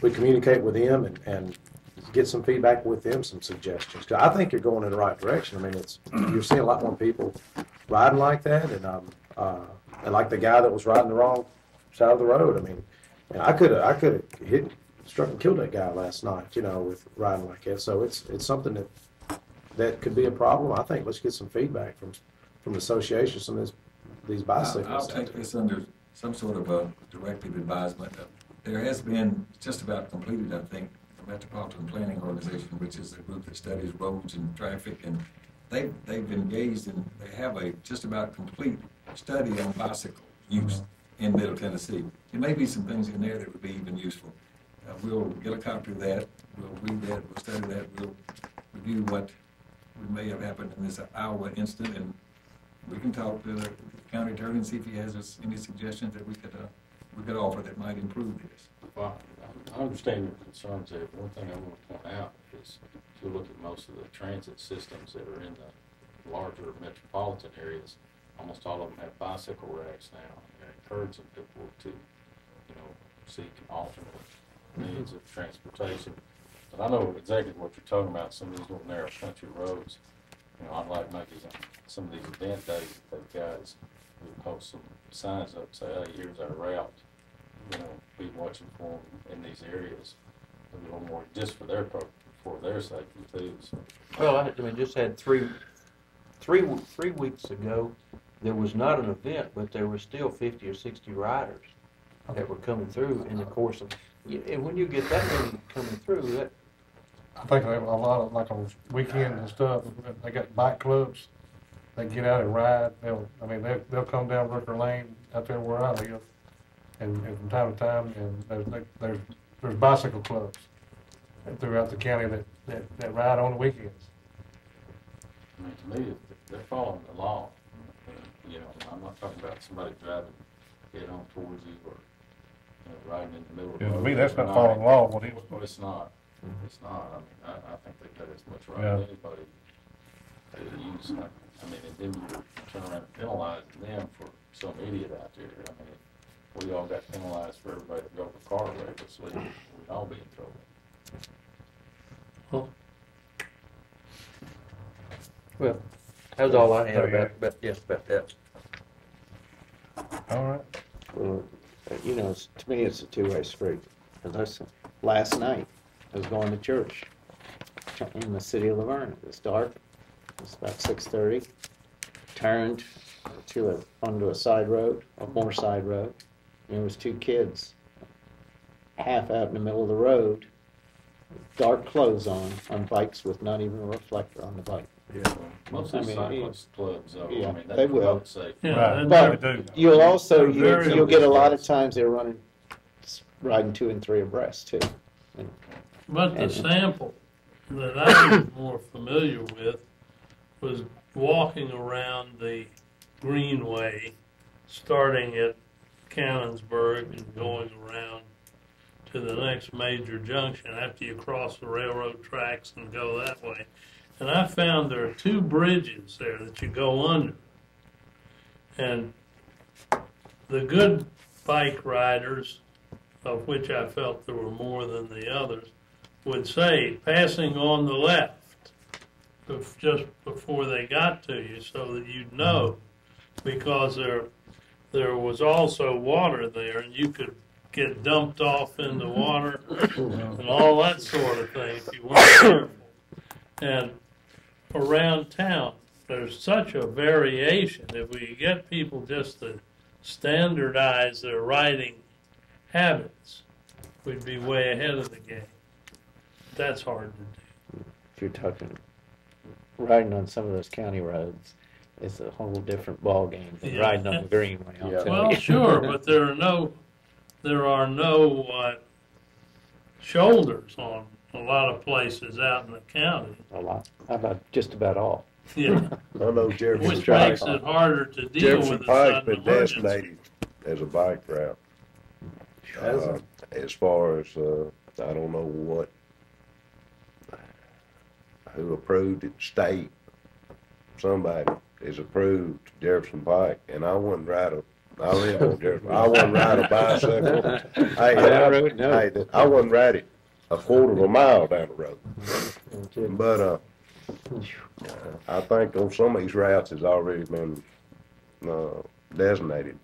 we communicate with them and, and get some feedback with them, some suggestions. Cause I think you're going in the right direction. I mean, it's you're seeing a lot more people riding like that, and um uh, and like the guy that was riding the wrong side of the road. I mean, and I could I could have hit struck and killed that guy last night. You know, with riding like that. So it's it's something that that could be a problem. I think let's get some feedback from from the association, some of these these I'll, I'll take this under some sort of a directive advisement. There has been, just about completed, I think, the Metropolitan Planning Organization, which is a group that studies roads and traffic, and they, they've engaged in, they have a just about complete study on bicycle use in Middle Tennessee. There may be some things in there that would be even useful. Uh, We'll get a copy of that, we'll read that, we'll study that, we'll review what may have happened in this Iowa incident, and we can talk to the county attorney and see if he has any suggestions that we could, uh, we could offer that might improve this. Well, I understand your concerns there. One thing I want to point out is if you look at most of the transit systems that are in the larger metropolitan areas, almost all of them have bicycle racks now. and encouraging people to, you know, seek alternate means of transportation. But I know exactly what you're talking about, some of these little narrow country roads. You know, I'd like maybe some- of these event days, that guys who post some signs up, say, hey, here's our route you know, be watching for them in these areas a little more, just for their, for their safety too, so. Well, I, I mean, just had three, three, weeks ago, there was not an event, but there were still fifty or sixty riders that were coming through in the course of, and when you get that many coming through, that, I think they- a lot of, like on weekends and stuff, they got bike clubs. They get out and ride. They'll, I mean, they'll, they'll come down Rooker Lane out there where I live. And, and from time to time, and there's, there's, there's bicycle clubs throughout the county that, that, that ride on the weekends. I mean, to me, they're following the law. You know, I'm not talking about somebody driving head on towards you or, you know, riding in the middle of the Yeah, road. to me, that's not overnight. following law, what he was- it's not. It's not. I mean, I, I think they've got as much right Yeah. as anybody to use. I I mean, and then you turn around and penalize them for some idiot out there. I mean, we all got penalized for everybody that drove a car recklessly. We'd all be in trouble. well, that was all I had about, about, yes, about that. All right. Well, you know, it's- to me, it's a two-way street. 'Cause listen, last night, I was going to church in the city of La Vergne. It was dark. It was about six-thirty. Turned to a, onto a side road, a more side road. And there was two kids, half out in the middle of the road, dark clothes on, on bikes with not even a reflector on the bike. Yeah. Most of the I mean, cyclist clubs, though, I Yeah, mean, they they will. promote safety. Yeah, But they do. you'll also, you'll, you'll get a lot of times they're running, riding two and three abreast too. And- But the sample that I was more familiar with was walking around the Greenway, starting at Cannonsburgh and going around to the next major junction after you cross the railroad tracks and go that way. And I found there are two bridges there that you go under. And the good bike riders, of which I felt there were more than the others, would say passing on the left just before they got to you so that you'd know because there there was also water there and you could get dumped off in the water and all that sort of thing if you weren't careful. And around town, there's such a variation. If we get people just to standardize their riding habits, we'd be way ahead of the game. That's hard to do. If you're talking, riding on some of those county roads it's a whole different ballgame than Yeah. riding on the greenway. I'll tell Well, you. sure, but there are no, there are no uh, shoulders on a lot of places out in the county. A lot, How about just about all. Yeah. I know Jefferson Which Pike. makes it harder to deal Jefferson with a Pike's sudden been emergency. designated as a bike route. Uh, As far as, uh, I don't know what, who approved it, state, somebody has approved Jefferson Pike, and I wouldn't ride a, I live on Jefferson, I wouldn't ride a bicycle. Hey, On that I- road, no. hey, I wouldn't ride it a quarter of a mile down the road. But, uh, I think on some of these routes has already been, uh, designated.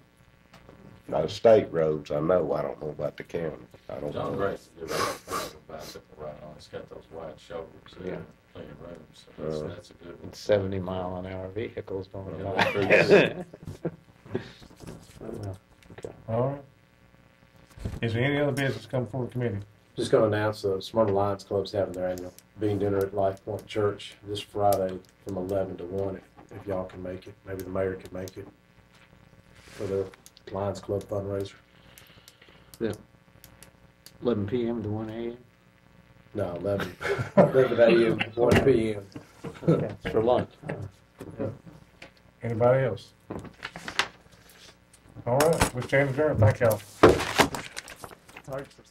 Now, the state roads, I know, I don't know about the county, I don't know. John Grace, you're right, a bicycle ride on, it's got those wide shoulders, Yeah. yeah, plenty of room, so that's, Uh, that's a good one. Seventy mile an hour vehicles going Yeah, by. that's pretty good. Well, okay. All right. Is there any other business come before the committee? Just gonna announce the Smyrna Lions Club's having their annual bean dinner at Life Point Church this Friday from eleven to one, if- if y'all can make it. Maybe the mayor can make it for the Lions Club fundraiser. Eleven PM to one AM. No, eleven, eleven AM, one PM. It's for lunch. Yeah. Anybody else? All right, we stand adjourned. Thank y'all. Sorry for